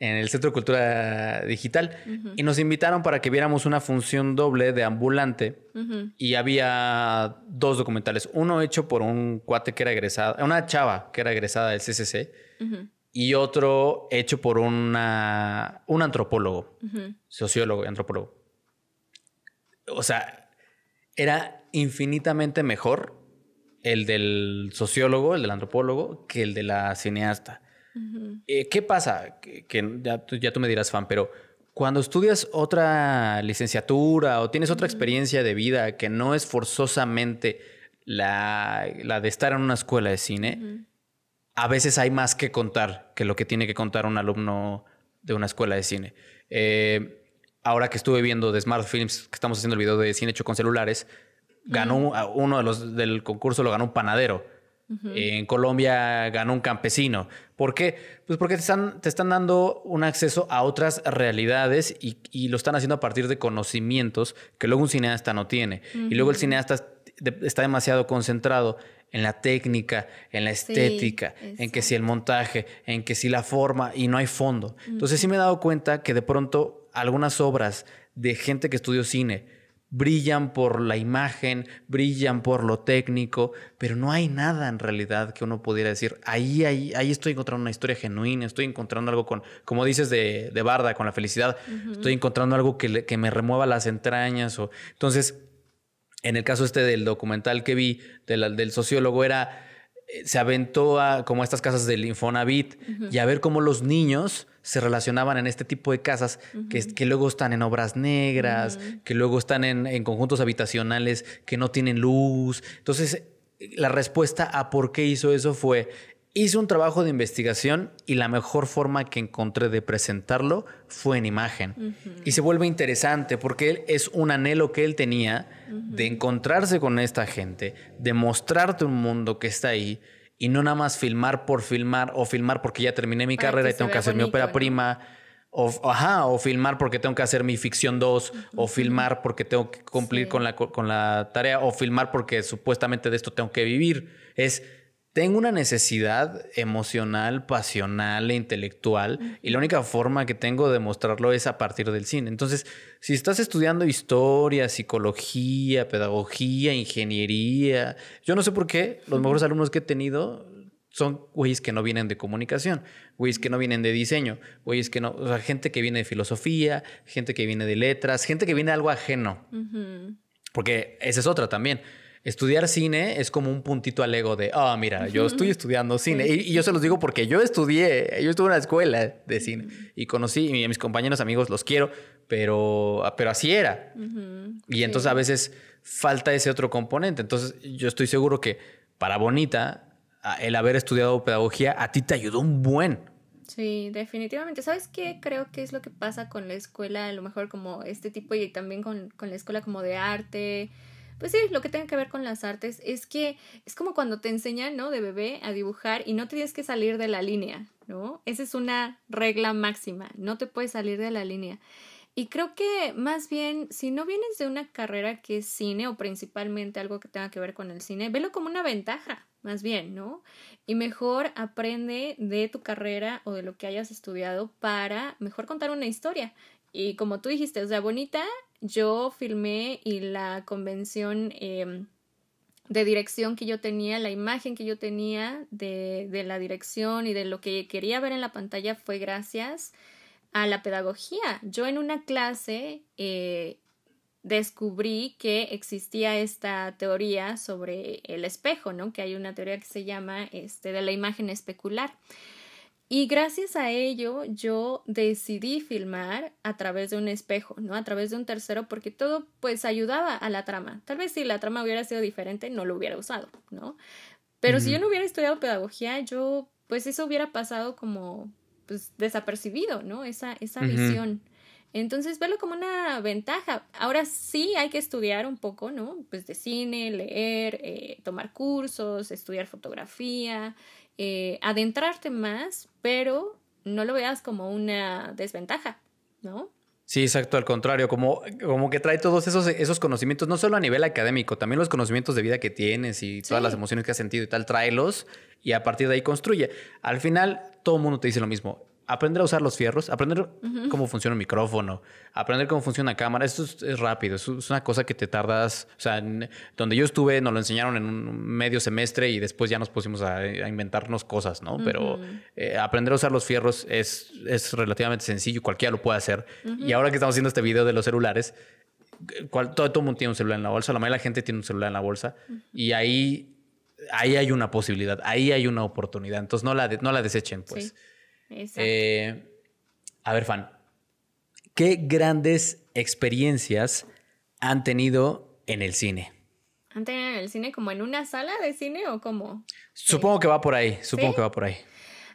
en el Centro de Cultura Digital, y nos invitaron para que viéramos una función doble de ambulante y había dos documentales, uno hecho por un cuate que era egresada, una chava que era egresada del CCC, y otro hecho por una, un antropólogo, sociólogo y antropólogo. O sea, era infinitamente mejor el del sociólogo, el del antropólogo, que el de la cineasta. Eh, ¿Qué pasa? Que, ya, ya, tú me dirás, fan, pero cuando estudias otra licenciatura o tienes otra experiencia de vida que no es forzosamente la, la de estar en una escuela de cine, a veces hay más que contar que lo que tiene que contar un alumno de una escuela de cine. Eh, ahora que estuve viendo de Smart Films, que estamos haciendo el video de cine hecho con celulares, ganó uno de los del concurso, lo ganó un panadero. En Colombia ganó un campesino. ¿Por qué? Pues porque te están, te están dando un acceso a otras realidades y, lo están haciendo a partir de conocimientos que luego un cineasta no tiene. Y luego el cineasta está demasiado concentrado en la técnica, en la estética, en que si el montaje, en que si la forma y no hay fondo. Entonces sí me he dado cuenta que de pronto algunas obras de gente que estudió cine brillan por la imagen, brillan por lo técnico, pero no hay nada en realidad que uno pudiera decir, ahí, ahí, ahí estoy encontrando una historia genuina, estoy encontrando algo con, como dices de, de Barda, con la felicidad, estoy encontrando algo que, que me remueva las entrañas. O, entonces, en el caso este del documental que vi del sociólogo era, eh, se aventó a como estas casas del Infonavit y a ver cómo los niños se relacionaban en este tipo de casas que, que, luego están en obras negras, que luego están en, en, conjuntos habitacionales que no tienen luz. Entonces, la respuesta a por qué hizo eso fue, Hice un trabajo de investigación y la mejor forma que encontré de presentarlo fue en imagen. Y se vuelve interesante porque es un anhelo que él tenía de encontrarse con esta gente, de mostrarte un mundo que está ahí y no nada más filmar por filmar o filmar porque ya terminé mi carrera y tengo que hacer mi ópera prima. O, ajá, o filmar porque tengo que hacer mi ficción 2, o filmar porque tengo que cumplir con, la, con la tarea, o filmar porque supuestamente de esto tengo que vivir. Es tengo una necesidad emocional, pasional e intelectual y la única forma que tengo de mostrarlo es a partir del cine. Entonces, si estás estudiando historia, psicología, pedagogía, ingeniería, yo no sé por qué los mejores alumnos que he tenido son güeyes que no vienen de comunicación, güeyes que no vienen de diseño, güeyes que no, o sea, gente que viene de filosofía, gente que viene de letras, gente que viene de algo ajeno. Porque esa es otra también Estudiar cine es como un puntito al ego de, ah, mira, yo estoy estudiando cine. Y, yo se los digo porque yo estudié, yo estuve en una escuela de cine y conocí y a mis compañeros amigos los quiero, pero, pero así era. Y entonces a veces falta ese otro componente. Entonces yo estoy seguro que para Bonita, el haber estudiado pedagogía a ti te ayudó un buen. Sí, definitivamente. ¿Sabes qué? Creo que es lo que pasa con la escuela, a lo mejor como este tipo y también con, con la escuela como de arte pues sí, lo que tenga que ver con las artes es que es como cuando te enseñan, ¿no? De bebé a dibujar y no tienes que salir de la línea, ¿no? Esa es una regla máxima, no te puedes salir de la línea. Y creo que más bien, si no vienes de una carrera que es cine o principalmente algo que tenga que ver con el cine, velo como una ventaja, más bien, ¿no? Y mejor aprende de tu carrera o de lo que hayas estudiado para mejor contar una historia. Y como tú dijiste, o sea, bonita yo filmé y la convención em, de dirección que yo tenía, la imagen que yo tenía de, de, la dirección y de lo que quería ver en la pantalla fue gracias a la pedagogía. Yo en una clase eh, descubrí que existía esta teoría sobre el espejo, ¿no? Que hay una teoría que se llama este, de la imagen especular. Y gracias a ello yo decidí filmar a través de un espejo, ¿no? A través de un tercero, porque todo pues ayudaba a la trama. Tal vez si la trama hubiera sido diferente, no lo hubiera usado, ¿no? Pero si yo no hubiera estudiado pedagogía, yo pues eso hubiera pasado como pues desapercibido, ¿no? Esa, esa visión. Entonces, verlo como una ventaja. Ahora sí hay que estudiar un poco, ¿no? Pues de cine, leer, eh, tomar cursos, estudiar fotografía, eh, adentrarte más, pero no lo veas como una desventaja, ¿no? Sí, exacto, al contrario, como, como que trae todos esos, esos conocimientos, no solo a nivel académico, también los conocimientos de vida que tienes y todas las emociones que has sentido y tal, tráelos y a partir de ahí construye. Al final, todo el mundo te dice lo mismo aprender a usar los fierros, aprender cómo funciona un micrófono, aprender cómo funciona una cámara, esto es, rápido, es, una cosa que te tardas, o sea, donde yo estuve nos lo enseñaron en un medio semestre y después ya nos pusimos a, inventarnos cosas, ¿no? Pero eh, aprender a usar los fierros es, es relativamente sencillo, cualquiera lo puede hacer. Y ahora que estamos haciendo este video de los celulares, todo, el mundo tiene un celular en la bolsa, la mayoría de la gente tiene un celular en la bolsa y ahí, ahí hay una posibilidad, ahí hay una oportunidad, entonces no la, no la desechen, pues. Eh, a ver, Fan, ¿qué grandes experiencias han tenido en el cine? ¿Han tenido en el cine como en una sala de cine o como? Supongo que va por ahí, supongo que va por ahí.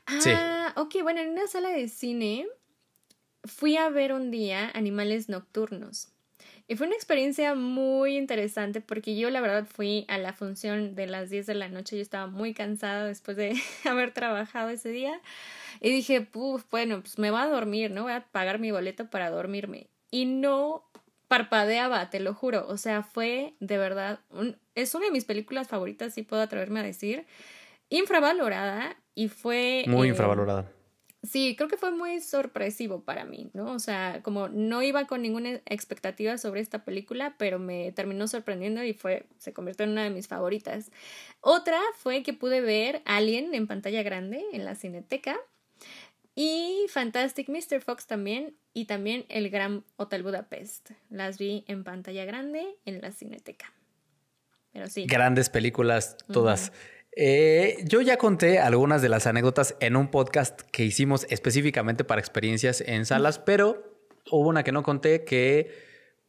Ah, ok, bueno, en una sala de cine fui a ver un día Animales Nocturnos. Y fue una experiencia muy interesante porque yo la verdad fui a la función de las 10 de la noche, yo estaba muy cansada después de haber trabajado ese día. Y dije, Puf, bueno, pues me voy a dormir, ¿no? Voy a pagar mi boleto para dormirme. Y no parpadeaba, te lo juro. O sea, fue de verdad, es una de mis películas favoritas, si puedo atreverme a decir. Infravalorada y fue... Muy eh, infravalorada. Sí, creo que fue muy sorpresivo para mí, ¿no? O sea, como no iba con ninguna expectativa sobre esta película, pero me terminó sorprendiendo y fue, se convirtió en una de mis favoritas. Otra fue que pude ver Alien en pantalla grande en la cineteca. Y Fantastic Mr. Fox también. Y también El Gran Hotel Budapest. Las vi en pantalla grande en la cineteca. Pero sí. Grandes películas todas. Eh, yo ya conté algunas de las anécdotas en un podcast que hicimos específicamente para experiencias en salas, pero hubo una que no conté que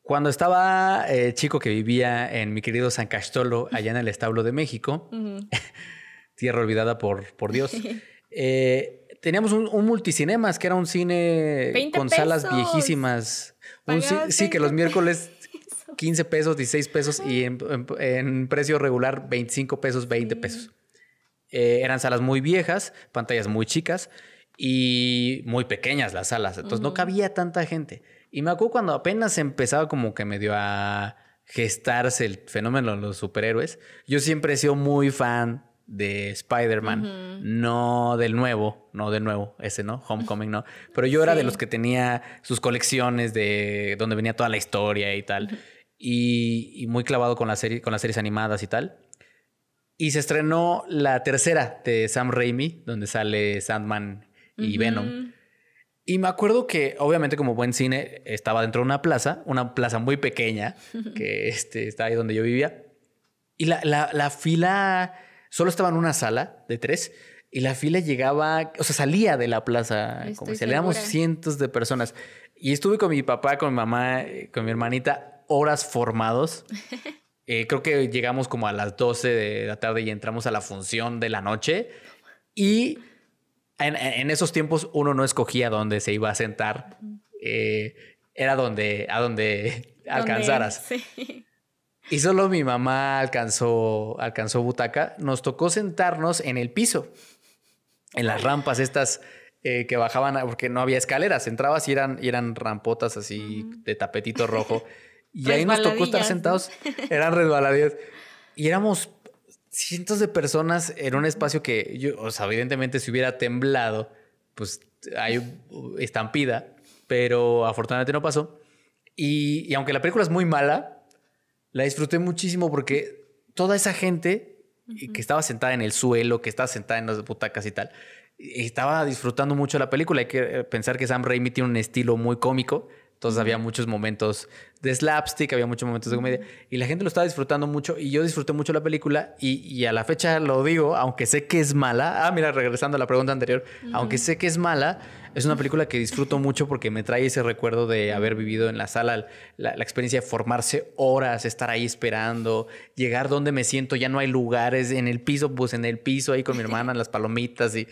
cuando estaba eh, chico que vivía en mi querido San Castolo, allá en el establo de México, tierra olvidada por, por Dios, eh, teníamos un, multicinemas, que era un cine con salas viejísimas. sí, que los miércoles 15 pesos, 16 pesos y en, precio regular 25 pesos, 20 pesos. Eh, eran salas muy viejas, pantallas muy chicas y muy pequeñas las salas. Entonces no cabía tanta gente. Y me acuerdo cuando apenas empezaba como que medio a gestarse el fenómeno de los superhéroes. Yo siempre he sido muy fan de Spider-Man, no del nuevo, no del nuevo, ese, ¿no? Homecoming, no. Pero yo era de los que tenía sus colecciones de donde venía toda la historia y tal. y, muy clavado con, la serie, con las series animadas y tal. Y se estrenó la tercera de Sam Raimi, donde sale Sandman y Venom. Y me acuerdo que, obviamente, como buen cine, estaba dentro de una plaza, una plaza muy pequeña, que este, está ahí donde yo vivía. Y la, la, la fila solo estaba en una sala de tres y la fila llegaba, o sea, salía de la plaza comercial. Éramos cientos de personas. Y estuve con mi papá, con mi mamá, eh, con mi hermanita, horas formados. Eh, creo que llegamos como a las 12 de la tarde y entramos a la función de la noche. Y en, esos tiempos uno no escogía dónde se iba a sentar. Eh, era donde, a donde alcanzaras. Y solo mi mamá alcanzó, alcanzó butaca. Nos tocó sentarnos en el piso en las rampas estas eh, que bajaban, porque no había escaleras, entrabas y eran, y eran rampotas así de tapetito rojo. Y ahí nos tocó estar sentados, eran resbaladillas. Y éramos cientos de personas en un espacio que yo, o sea, evidentemente si hubiera temblado, pues hay estampida, pero afortunadamente no pasó. Y, y aunque la película es muy mala, la disfruté muchísimo porque toda esa gente que estaba sentada en el suelo, que estaba sentada en las butacas y tal. Estaba disfrutando mucho la película. Hay que pensar que Sam Raimi tiene un estilo muy cómico. Entonces había muchos momentos de slapstick, había muchos momentos de comedia. Y la gente lo estaba disfrutando mucho. Y yo disfruté mucho la película. Y, a la fecha lo digo, aunque sé que es mala. Ah, mira, regresando a la pregunta anterior. Aunque sé que es mala, es una película que disfruto mucho porque me trae ese recuerdo de haber vivido en la sala, la, experiencia de formarse horas, estar ahí esperando, llegar donde me siento, ya no hay lugares, en el piso, pues en el piso ahí con mi hermana, las palomitas y...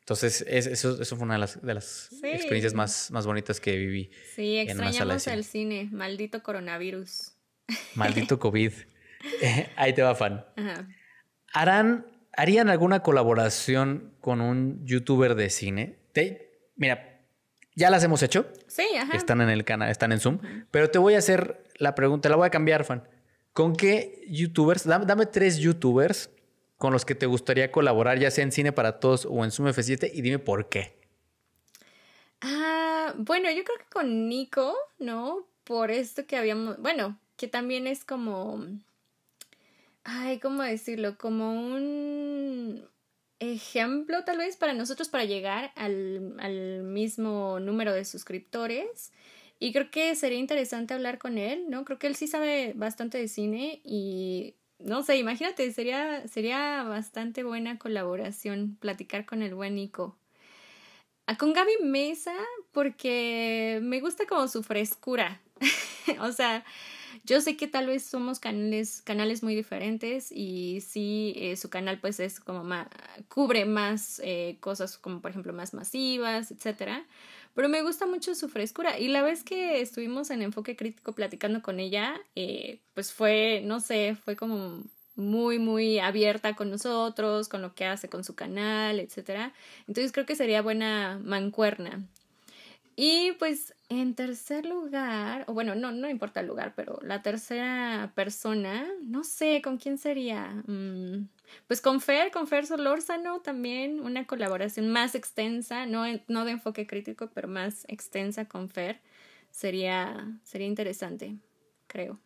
Entonces, eso, eso fue una de las, de las experiencias más, más bonitas que viví. Sí, extrañamos el cine. Maldito coronavirus. Maldito COVID. ahí te va, fan. ¿Harán, ¿Harían alguna colaboración con un youtuber de cine? ¿Te, Mira, ya las hemos hecho. Sí, ajá. Están en el canal, están en Zoom. Pero te voy a hacer la pregunta, la voy a cambiar, fan. ¿Con qué youtubers? Dame, tres youtubers con los que te gustaría colaborar, ya sea en Cine para Todos o en Zoom F7, y dime por qué. Ah, bueno, yo creo que con Nico, ¿no? Por esto que habíamos, bueno, que también es como, ay, ¿cómo decirlo? Como un ejemplo tal vez para nosotros para llegar al, al, mismo número de suscriptores. Y creo que sería interesante hablar con él, ¿no? Creo que él sí sabe bastante de cine y no sé, imagínate, sería, sería bastante buena colaboración platicar con el buen Nico. Ah, con Gaby Mesa, porque me gusta como su frescura. o sea, yo sé que tal vez somos canales, canales muy diferentes y sí, eh, su canal pues es como más, cubre más eh, cosas como por ejemplo más masivas, etcétera. Pero me gusta mucho su frescura. Y la vez que estuvimos en Enfoque Crítico platicando con ella, eh, pues fue, no sé, fue como muy, muy abierta con nosotros, con lo que hace con su canal, etcétera. Entonces creo que sería buena mancuerna. Y pues en tercer lugar, o bueno, no, no importa el lugar, pero la tercera persona, no sé, ¿con quién sería? Mm, pues con Fer, con Fer Solórzano también, una colaboración más extensa, no, no de enfoque crítico, pero más extensa con Fer, sería, sería interesante, creo.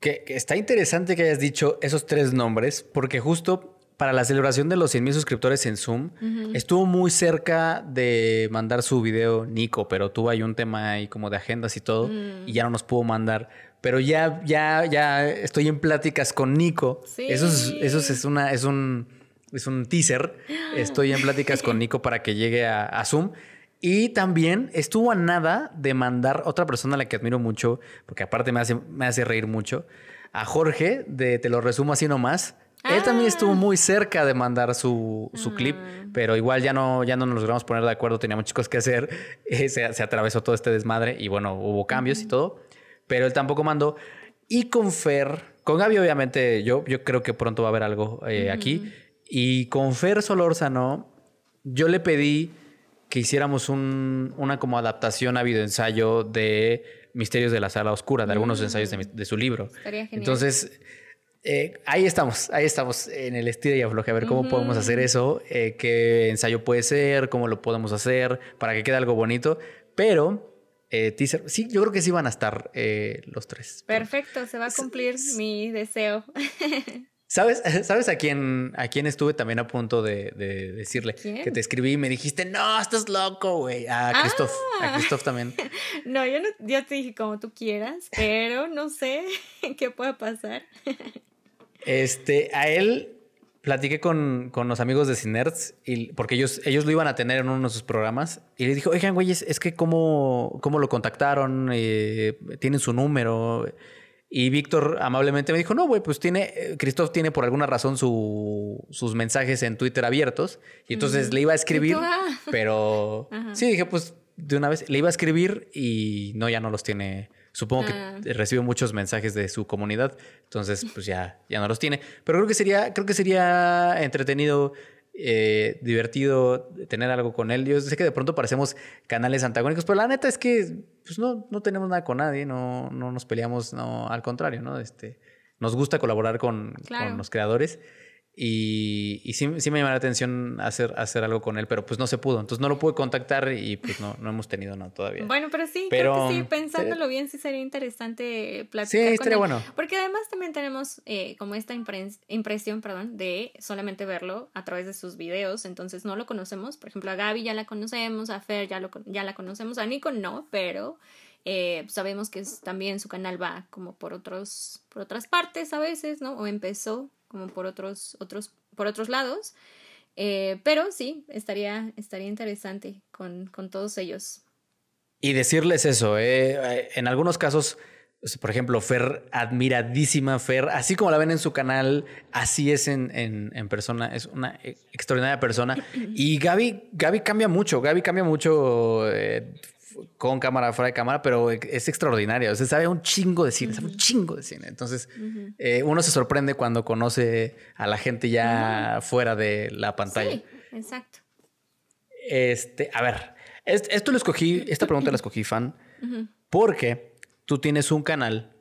Que, que está interesante que hayas dicho esos tres nombres, porque justo para la celebración de los 100 mil suscriptores en Zoom, estuvo muy cerca de mandar su video Nico, pero tuvo ahí un tema ahí como de agendas y todo, mm. y ya no nos pudo mandar. Pero ya, ya, ya estoy en pláticas con Nico. Eso es, eso es una, es un, es un teaser. Estoy en pláticas con Nico para que llegue a, Zoom. Y también estuvo a nada de mandar otra persona a la que admiro mucho, porque aparte me hace, me hace reír mucho, a Jorge, de Te lo resumo así nomás. Él también estuvo ah. muy cerca de mandar su, su clip, ah. pero igual ya no, ya no nos logramos poner de acuerdo, teníamos chicos que hacer, eh, se, atravesó todo este desmadre y bueno, hubo cambios y todo, pero él tampoco mandó. Y con Fer, con Gaby obviamente yo, yo creo que pronto va a haber algo eh, aquí, y con Fer Solórzano, yo le pedí que hiciéramos un, una como adaptación a ensayo de Misterios de la Sala Oscura, de algunos mm. ensayos de, de su libro. Entonces eh, ahí estamos, ahí estamos en el estilo y afloje, a ver cómo podemos hacer eso, eh, qué ensayo puede ser, cómo lo podemos hacer para que quede algo bonito, pero eh, teaser, sí, yo creo que sí van a estar los tres. Perfecto, se va a cumplir mi deseo. ¿Sabes, ¿Sabes a quién, a quién estuve también a punto de, decirle? Que te escribí y me dijiste, no, estás loco, güey. A Christoph, a ah. Christoph también. No, yo, no, yo te dije como tú quieras, pero no sé qué pueda pasar. Este, a él platiqué con, los amigos de Cinerts, y, porque ellos, ellos lo iban a tener en uno de sus programas, y le dijo, oigan, güey, es, que cómo, cómo lo contactaron, eh, tienen su número. Y Víctor amablemente me dijo, no, güey, pues tiene, eh, Christoph tiene por alguna razón sus mensajes en Twitter abiertos. Y entonces le iba a escribir, ah. pero sí, dije, pues de una vez le iba a escribir y no, ya no los tiene Supongo que ah. recibe muchos mensajes de su comunidad, entonces pues ya, ya no los tiene. Pero creo que sería, creo que sería entretenido, eh, divertido tener algo con él. Yo sé que de pronto parecemos canales antagónicos, pero la neta es que pues no, no tenemos nada con nadie, no, no nos peleamos, no, al contrario, ¿no? Este, nos gusta colaborar con, con los creadores. Y, y sí, sí, me llama la atención hacer, hacer algo con él, pero pues no se pudo. Entonces no lo pude contactar y pues no, no hemos tenido nada todavía. Bueno, pero sí, creo que sí, pensándolo bien, sí sería interesante platicar. Sí, estaría bueno. Porque además también tenemos eh, como esta impresión, perdón, de solamente verlo a través de sus videos. Entonces no lo conocemos. Por ejemplo, a Gaby ya la conocemos, a Fer ya, lo, ya la conocemos, a Nico no, pero eh, sabemos que también su canal va como por otros, por otras partes a veces, ¿no? O empezó como por otros, otros, por otros lados. Eh, pero sí, estaría, estaría interesante con, con todos ellos. Y decirles eso, eh, en algunos casos, por ejemplo, Fer, admiradísima Fer, así como la ven en su canal, así es en, en, en persona, es una extraordinaria persona. Y Gaby, Gaby cambia mucho, Gaby cambia mucho. Eh, con cámara, fuera de cámara, pero es extraordinaria. O sea, sabe un chingo de cine, sabe un chingo de cine. Entonces, eh, uno se sorprende cuando conoce a la gente ya fuera de la pantalla. Sí, exacto. Este, a ver, esto lo escogí, esta pregunta la escogí fan, porque tú tienes un canal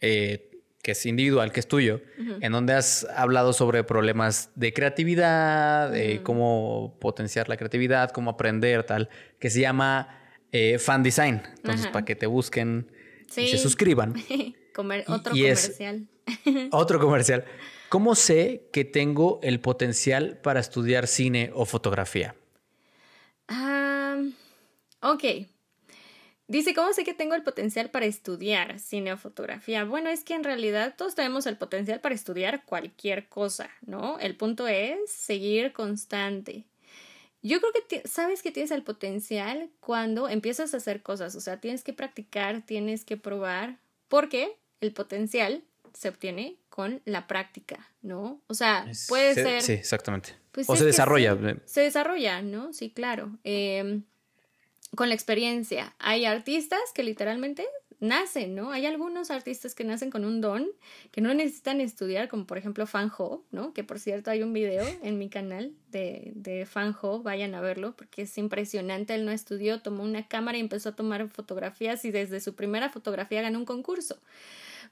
eh, que es individual, que es tuyo, en donde has hablado sobre problemas de creatividad, de cómo potenciar la creatividad, cómo aprender, tal, que se llama eh, fan design. Entonces, para que te busquen y se suscriban. otro comercial. otro comercial. ¿Cómo sé que tengo el potencial para estudiar cine o fotografía? ok. Dice, ¿cómo sé que tengo el potencial para estudiar cine o fotografía? Bueno, es que en realidad todos tenemos el potencial para estudiar cualquier cosa, ¿no? El punto es seguir constante. Yo creo que sabes que tienes el potencial cuando empiezas a hacer cosas, o sea, tienes que practicar, tienes que probar, porque el potencial se obtiene con la práctica, ¿no? O sea, puede ser... Sí, exactamente. Pues o se desarrolla. se desarrolla, ¿no? Sí, claro. Em, con la experiencia. Hay artistas que literalmente nacen, ¿no? Hay algunos artistas que nacen con un don, que no necesitan estudiar, como por ejemplo Fanjo, ¿no? Que por cierto hay un video en mi canal de, de Fanjo, vayan a verlo, porque es impresionante, él no estudió, tomó una cámara y empezó a tomar fotografías y desde su primera fotografía ganó un concurso.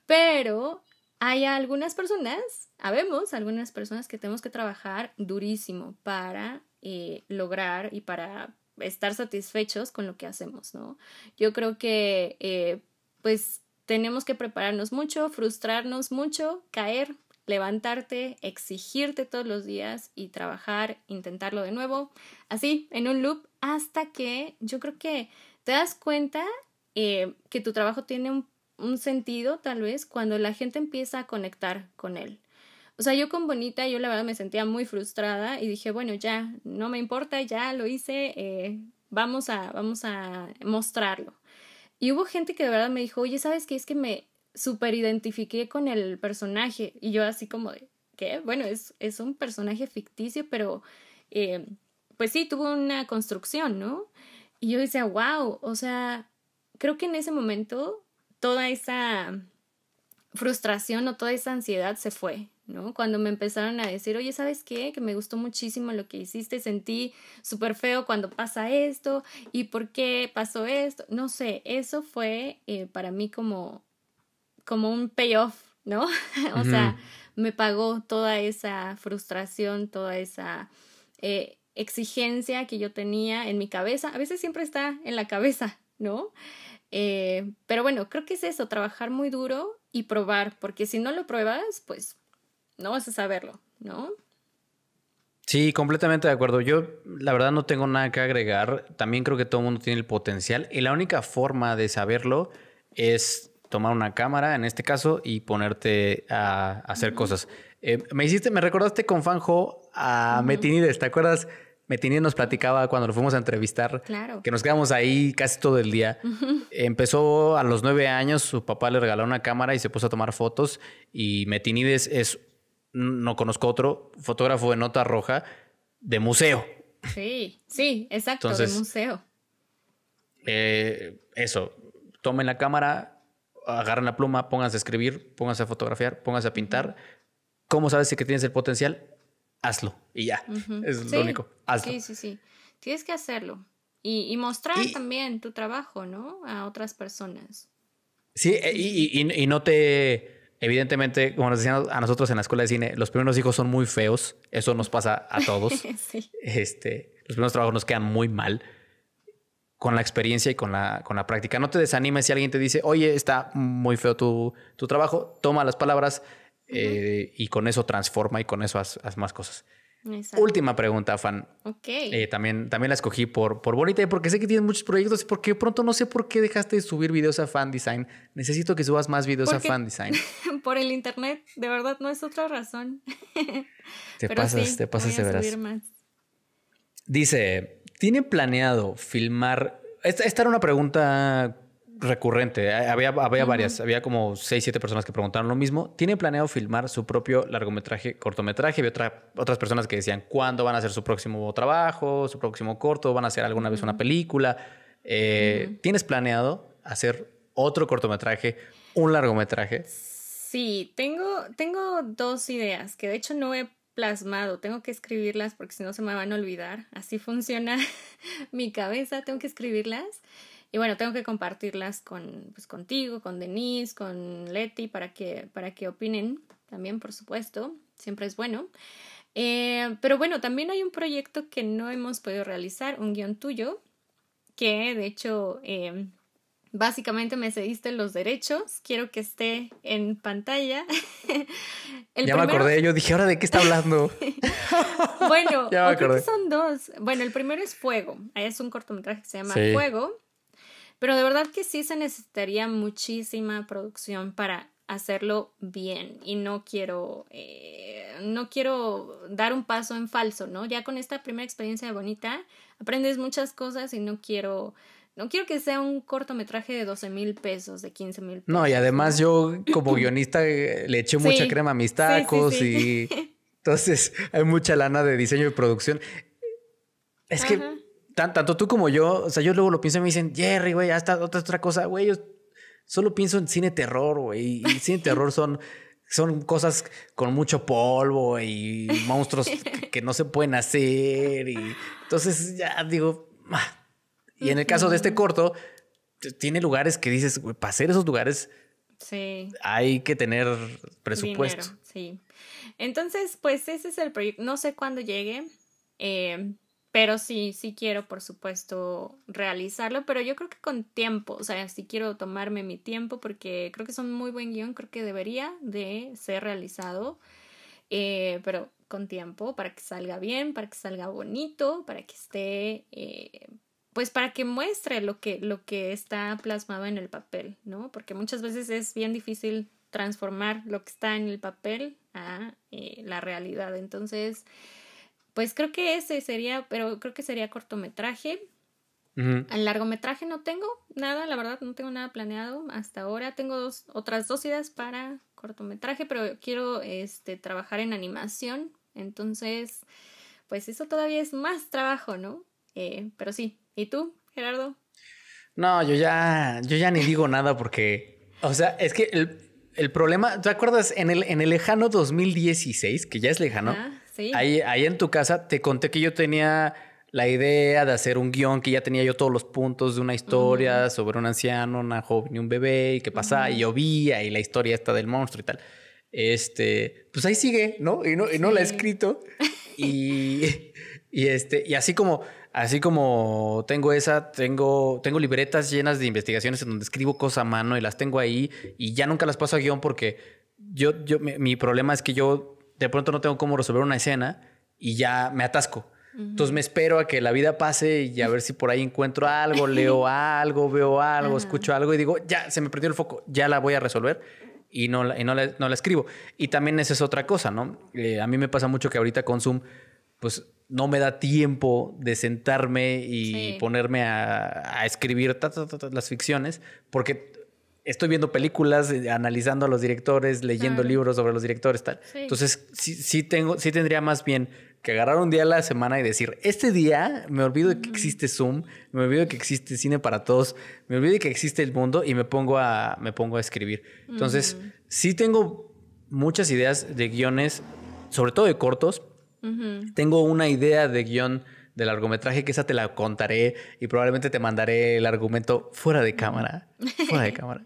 Pero hay algunas personas, habemos algunas personas que tenemos que trabajar durísimo para eh, lograr y para estar satisfechos con lo que hacemos, ¿no? Yo creo que eh, pues tenemos que prepararnos mucho, frustrarnos mucho, caer, levantarte, exigirte todos los días y trabajar, intentarlo de nuevo, así, en un loop, hasta que yo creo que te das cuenta eh, que tu trabajo tiene un, un sentido, tal vez, cuando la gente empieza a conectar con él. O sea, yo con Bonita, yo la verdad me sentía muy frustrada y dije, bueno, ya, no me importa, ya lo hice, eh, vamos, a, vamos a mostrarlo. Y hubo gente que de verdad me dijo, oye, ¿sabes qué? Es que me super identifiqué con el personaje. Y yo así como de, ¿qué? Bueno, es, es un personaje ficticio, pero eh, pues sí, tuvo una construcción, ¿no? Y yo decía, wow, o sea, creo que en ese momento toda esa frustración o toda esa ansiedad se fue, ¿no? Cuando me empezaron a decir, oye, ¿sabes qué? Que me gustó muchísimo lo que hiciste, sentí súper feo cuando pasa esto y por qué pasó esto, no sé, eso fue eh, para mí como, como un payoff, ¿no? o sea, me pagó toda esa frustración, toda esa eh, exigencia que yo tenía en mi cabeza, a veces siempre está en la cabeza, ¿no? Eh, pero bueno, creo que es eso, trabajar muy duro y probar, porque si no lo pruebas, pues no vas a saberlo, ¿no? Sí, completamente de acuerdo. Yo, la verdad, no tengo nada que agregar. También creo que todo el mundo tiene el potencial y la única forma de saberlo es tomar una cámara, en este caso, y ponerte a, hacer cosas. Eh, me hiciste, me recordaste con Fanjo a Metinides, ¿te acuerdas? Metinides nos platicaba cuando lo fuimos a entrevistar, claro. que nos quedamos ahí casi todo el día. Empezó a los nueve años, su papá le regaló una cámara y se puso a tomar fotos. Y Metinides es, no conozco otro, fotógrafo de nota roja de museo. Sí, sí, exacto, de museo. Eh, eso, tomen la cámara, agarren la pluma, pónganse a escribir, pónganse a fotografiar, pónganse a pintar. ¿Cómo sabes que tienes el potencial? Hazlo y ya. Es lo único. Hazlo. Sí, sí, sí. Tienes que hacerlo. Y, mostrar también tu trabajo, ¿no? A otras personas. Sí, eh, y, no te. Evidentemente, como nos decían a nosotros en la escuela de cine, los primeros hijos son muy feos. Eso nos pasa a todos. sí. Este, los primeros trabajos nos quedan muy mal con la experiencia y con la, con la práctica. No te desanimes si alguien te dice, oye, está muy feo tu, tu trabajo, toma las palabras eh, y con eso transforma y con eso haz, más cosas. Última pregunta, Fan. Ok. Eh, también, también la escogí por, por bonita y porque sé que tienes muchos proyectos y porque pronto no sé por qué dejaste de subir videos a Fan Design. Necesito que subas más videos a Fan Design. por el internet, de verdad, no es otra razón. te pasas, te pasas de veras. Dice, ¿Tienen planeado filmar? Esta, era una pregunta recurrente. Había, había varias, había como seis, siete personas que preguntaron lo mismo. ¿Tienen planeado filmar su propio largometraje, cortometraje? Había otra, otras personas que decían cuándo van a hacer su próximo trabajo, su próximo corto, van a hacer alguna vez una película. Eh, ¿Tienes planeado hacer otro cortometraje, un largometraje? Sí, tengo, tengo dos ideas que de hecho no he plasmado, tengo que escribirlas porque si no se me van a olvidar. Así funciona mi cabeza, tengo que escribirlas. Y bueno, tengo que compartirlas con, pues, contigo, con Denise, con Leti, para que, para que opinen también, por supuesto. Siempre es bueno. Eh, pero bueno, también hay un proyecto que no hemos podido realizar, un guion tuyo, que de hecho eh, Básicamente me cediste los derechos, quiero que esté en pantalla. ya me acordé, yo dije, ¿ahora de qué está hablando? bueno, son dos. Bueno, el primero es Fuego, es un cortometraje que se llama Fuego, pero de verdad que sí se necesitaría muchísima producción para hacerlo bien y no quiero eh, no quiero dar un paso en falso, ¿no? Ya con esta primera experiencia de bonita aprendes muchas cosas y no quiero no quiero que sea un cortometraje de 12 mil pesos, de 15 mil pesos. No, y además yo como guionista eh, le eché mucha crema a mis tacos y entonces hay mucha lana de diseño y producción. Es que tanto tú como yo, o sea, yo luego lo pienso y me dicen, Jerry, güey, hasta otra, otra cosa, güey, yo solo pienso en cine terror, güey, y cine terror son son cosas con mucho polvo y monstruos que, no se pueden hacer. Y entonces ya digo, ah, y en el caso de este corto, tiene lugares que dices, para hacer esos lugares sí. hay que tener presupuesto. sí. Entonces, pues ese es el proyecto. No sé cuándo llegue, eh, pero sí, sí quiero, por supuesto, realizarlo, pero yo creo que con tiempo, o sea, sí quiero tomarme mi tiempo porque creo que es un muy buen guion, creo que debería de ser realizado, eh, pero con tiempo, para que salga bien, para que salga bonito, para que esté... Eh, pues para que muestre lo que, lo que está plasmado en el papel, ¿no? Porque muchas veces es bien difícil transformar lo que está en el papel a eh, la realidad. Entonces, pues creo que ese sería, pero creo que sería cortometraje. Al largometraje no tengo nada, la verdad no tengo nada planeado hasta ahora. Tengo dos, otras dos ideas para cortometraje, pero quiero este, trabajar en animación. Entonces, pues eso todavía es más trabajo, ¿no? Eh, pero sí, ¿Y tú, Gerardo? No, yo ya, yo ya ni digo nada porque, o sea, es que el, problema, ¿te acuerdas? En el, en el lejano 2016, que ya es lejano, ah, ¿sí? ahí, ahí en tu casa te conté que yo tenía la idea de hacer un guion, que ya tenía yo todos los puntos de una historia sobre un anciano, una joven y un bebé, y qué pasaba, y llovía, y la historia esta del monstruo y tal. Este, pues ahí sigue, ¿no? Y no, y no la he escrito. y, y, este, y así como Así como tengo esa, tengo, tengo libretas llenas de investigaciones en donde escribo cosas a mano y las tengo ahí y ya nunca las paso a guion porque yo, yo, mi, problema es que yo de pronto no tengo cómo resolver una escena y ya me atasco. Entonces me espero a que la vida pase y a ver si por ahí encuentro algo, leo algo, veo algo, escucho algo y digo, ya, se me perdió el foco, ya la voy a resolver y no la, y no la, no la escribo. Y también esa es otra cosa, ¿no? Eh, a mí me pasa mucho que ahorita con Zoom, pues no me da tiempo de sentarme y ponerme a, a escribir las ficciones porque estoy viendo películas, eh, analizando a los directores, leyendo libros sobre los directores, tal. Entonces, sí, sí, tengo, sí tendría más bien que agarrar un día a la semana y decir, este día me olvido de que existe Zoom, me olvido de que existe cine para todos, me olvido de que existe el mundo y me pongo a, me pongo a escribir. Entonces, sí tengo muchas ideas de guiones, sobre todo de cortos. Tengo una idea de guion de largometraje que esa te la contaré y probablemente te mandaré el argumento fuera de cámara. Fuera de cámara.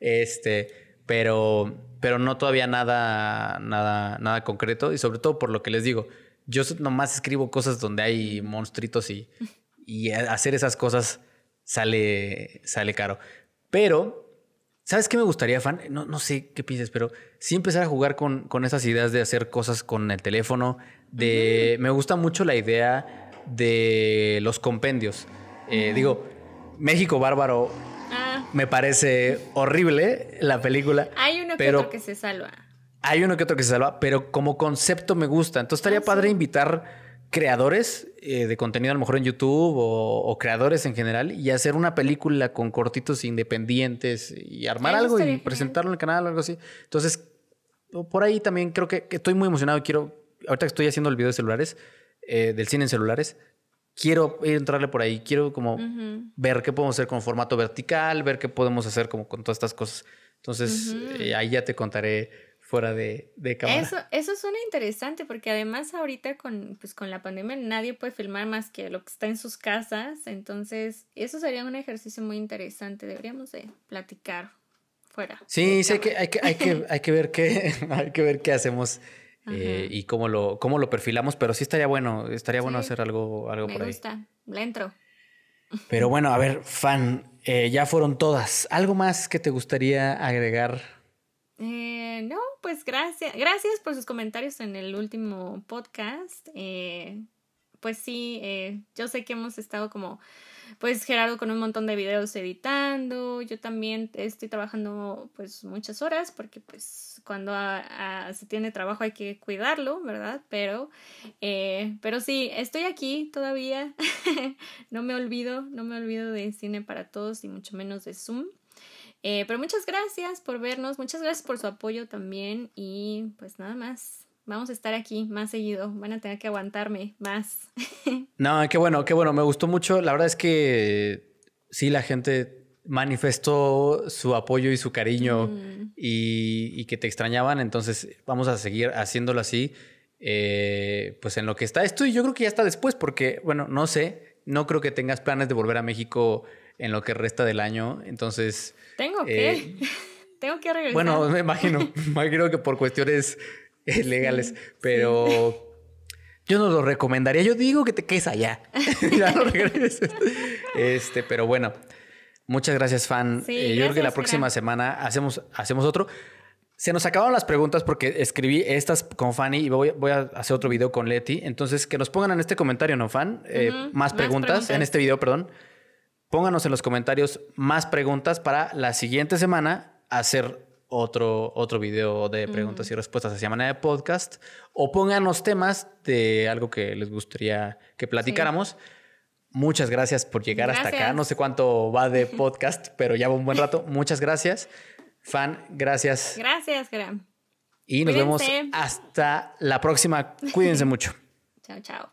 Este, pero, pero no todavía nada, nada, nada concreto y sobre todo por lo que les digo, yo nomás escribo cosas donde hay monstruitos y, y hacer esas cosas sale, sale caro. Pero, ¿sabes qué me gustaría, fan? No, no sé qué piensas, pero sí empezar a jugar con, con esas ideas de hacer cosas con el teléfono. De, Me gusta mucho la idea de los compendios. Eh, digo, México Bárbaro ah. me parece horrible la película. Hay uno que otro que se salva. Hay uno que otro que se salva, pero como concepto me gusta. Entonces estaría ah, padre invitar creadores eh, de contenido a lo mejor en YouTube o, creadores en general y hacer una película con cortitos independientes y armar algo y presentarlo en el canal o algo así. Entonces, por ahí también creo que, estoy muy emocionado quiero, ahorita que estoy haciendo el video de celulares, eh, del cine en celulares, quiero entrarle por ahí, quiero como ver qué podemos hacer con formato vertical, ver qué podemos hacer como con todas estas cosas. Entonces, eh, ahí ya te contaré fuera de, de cámara. Eso, eso suena interesante porque además ahorita con, pues, con la pandemia nadie puede filmar más que lo que está en sus casas, entonces eso sería un ejercicio muy interesante, deberíamos de platicar fuera. Sí, sí, hay que, hay que, hay que, hay que ver qué, hay que ver qué hacemos eh, y cómo lo, cómo lo perfilamos, pero sí estaría bueno, estaría bueno hacer algo, algo por ahí. Me gusta, le entro. Pero bueno, a ver, fan, eh, ya fueron todas. ¿Algo más que te gustaría agregar? Eh, no, pues gracias. Gracias por sus comentarios en el último podcast. Eh, pues sí, yo sé que hemos estado como, pues Gerardo con un montón de videos editando. Yo también estoy trabajando pues muchas horas porque pues cuando se tiene trabajo hay que cuidarlo, ¿verdad? Pero, pero sí, estoy aquí todavía. no me olvido, no me olvido de Cine para Todos y mucho menos de Zoom. Eh, pero muchas gracias por vernos, muchas gracias por su apoyo también y pues nada más. Vamos a estar aquí más seguido, van a tener que aguantarme más. no, qué bueno, qué bueno, me gustó mucho. La verdad es que sí, la gente manifestó su apoyo y su cariño mm. y, que te extrañaban, entonces vamos a seguir haciéndolo así. Eh, pues en lo que está esto y yo creo que ya está después porque, bueno, no sé, no creo que tengas planes de volver a México en lo que resta del año. Entonces. Tengo que. Eh, tengo que regresar. Bueno, me imagino. me imagino que por cuestiones eh, legales. pero. Yo no lo recomendaría. Yo digo que te quedes allá. ya no regreses. Este, pero bueno. Muchas gracias, fan. Eh, yo creo que la próxima semana hacemos, hacemos otro. Se nos acabaron las preguntas porque escribí estas con Fanny y voy, voy, a hacer otro video con Leti. Entonces, que nos pongan en este comentario, ¿no, Fan? más, preguntas, en este video, perdón. Pónganos en los comentarios más preguntas para la siguiente semana hacer otro, otro video de preguntas y respuestas hacia manera de podcast o pónganos temas de algo que les gustaría que platicáramos. Muchas gracias por llegar hasta acá. No sé cuánto va de podcast, pero ya va un buen rato. Muchas gracias. Fan, gracias. Gracias, Graham. Y nos vemos hasta la próxima. Cuídense mucho. chao, chao.